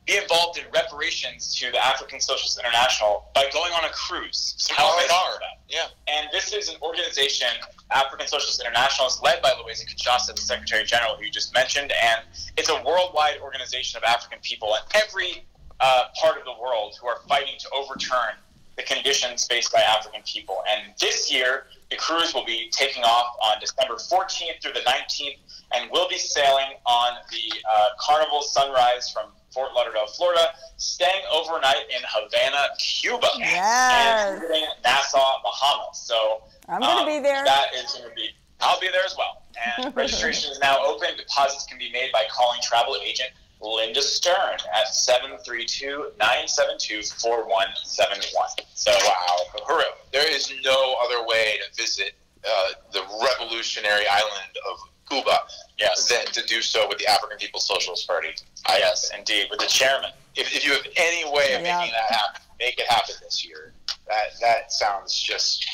be involved in reparations to the African Socialist International by going on a cruise. So How amazing are that? Yeah. And this is an organization, African Socialist International, is led by Luwezi Kinshasa, the Secretary General who you just mentioned, and it's a worldwide organization of African people in every uh, part of the world who are fighting to overturn the conditions faced by African people. And this year, the cruise will be taking off on December 14th through the 19th and will be sailing on the uh, Carnival Sunrise from Fort Lauderdale, Florida, staying overnight in Havana, Cuba. Yes. And Nassau, Bahamas. So I'm going to um, be there. That is going to be. I'll be there as well. And registration is now open. Deposits can be made by calling travel agent Linda Stern at 732-972-4171. So Wow, Huru. There is no other way to visit uh, the revolutionary island of Cuba yes, than to do so with the African People's Socialist Party. I, yes, indeed, with the chairman. if, if you have any way of Yeah. making that happen, make it happen this year. That that sounds just.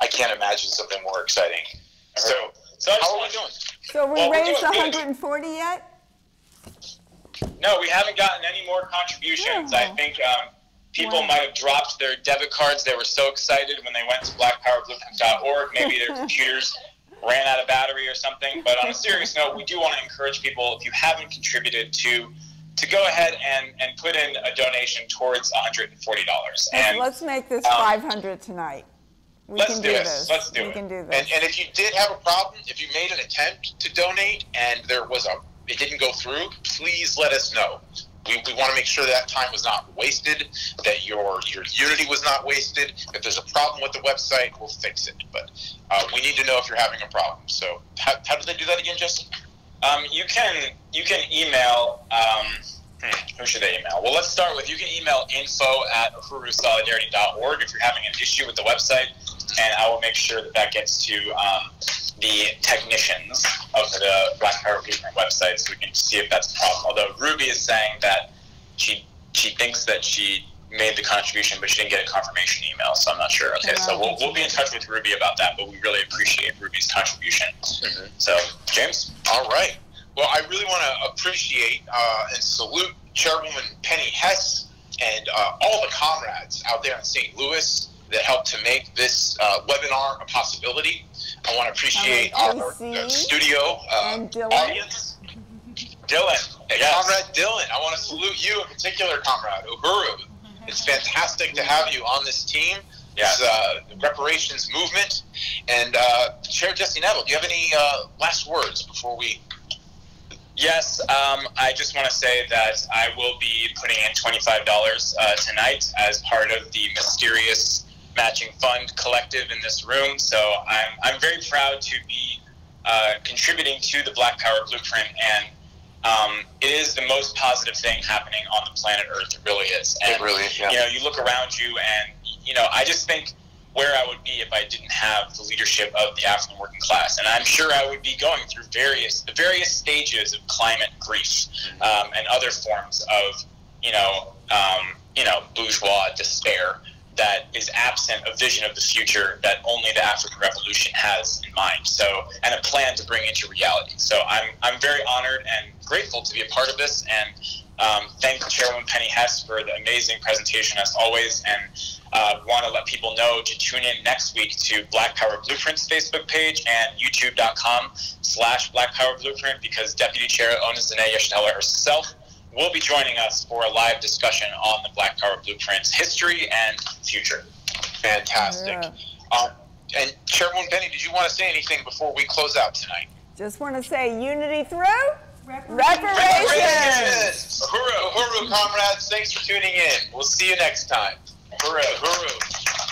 I can't imagine something more exciting. So, So how are we doing? So we Well, raised doing good. 140 yet? No, we haven't gotten any more contributions. I think um, people Wow. might have dropped their debit cards. They were so excited when they went to blackpowerblueprint.org. Maybe their computers ran out of battery or something. But on a serious note, we do want to encourage people, if you haven't contributed, to to go ahead and, and put in a donation towards $140. And Let's make this um, 500 tonight. We let's can do do this. this. Let's do we it. can do this. And, and if you did have a problem, if you made an attempt to donate and there was a it didn't go through, please let us know. We, we want to make sure that time was not wasted, that your your unity was not wasted. If there's a problem with the website, we'll fix it. But uh, we need to know if you're having a problem. So how, how do they do that again, Justin? Um, you can you can email. Um, hmm, who should they email? Well, let's start with you can email info at uhurusolidarity.org if you're having an issue with the website, and I will make sure that that gets to um, the technicians of the Black Power Blueprint website so we can see if that's a problem. Although Ruby is saying that she she thinks that she made the contribution, but she didn't get a confirmation email, so I'm not sure. Okay, so we'll, we'll be in touch with Ruby about that, but we really appreciate Ruby's contribution. So, James? All right. Well, I really want to appreciate uh, and salute Chairwoman Penny Hess and uh, all the comrades out there in St. Louis that helped to make this uh, webinar a possibility. I want to appreciate All our, uh, studio uh, and Dylan. audience. Dylan. Yes. Comrade Dylan, I want to salute you in particular, Comrade Uhuru. It's fantastic to have you on this team. Yes. This, uh, the reparations movement. And uh, Chair Jesse Nettle, do you have any uh, last words before we Yes, um, I just want to say that I will be putting in $25 uh, tonight as part of the mysterious matching fund collective in this room. So I'm, I'm very proud to be uh, contributing to the Black Power Blueprint, and um, it is the most positive thing happening on the planet Earth. It really is. And, It really is, yeah. You know, you look around you, and you know, I just think where I would be if I didn't have the leadership of the African working class, and I'm sure I would be going through various the various stages of climate grief um, and other forms of you know um, you know bourgeois despair that is absent a vision of the future that only the African Revolution has in mind. So, and a plan to bring into reality. So, I'm I'm very honored and grateful to be a part of this, and um, thank Chairwoman Penny Hess for the amazing presentation as always, and uh, want to let people know to tune in next week to Black Power Blueprint's Facebook page and YouTube.com slash Black Power Blueprint because Deputy Chair Ona Onizane Yeshitela herself will be joining us for a live discussion on the Black Power Blueprint's history and future. Fantastic. Yeah. Um, and Chairwoman Penny, did you want to say anything before we close out tonight? Just want to say unity through Reparations. reparations. Uhuru, Uhuru, comrades, thanks for tuning in. We'll see you next time. Hooray, Uhuru.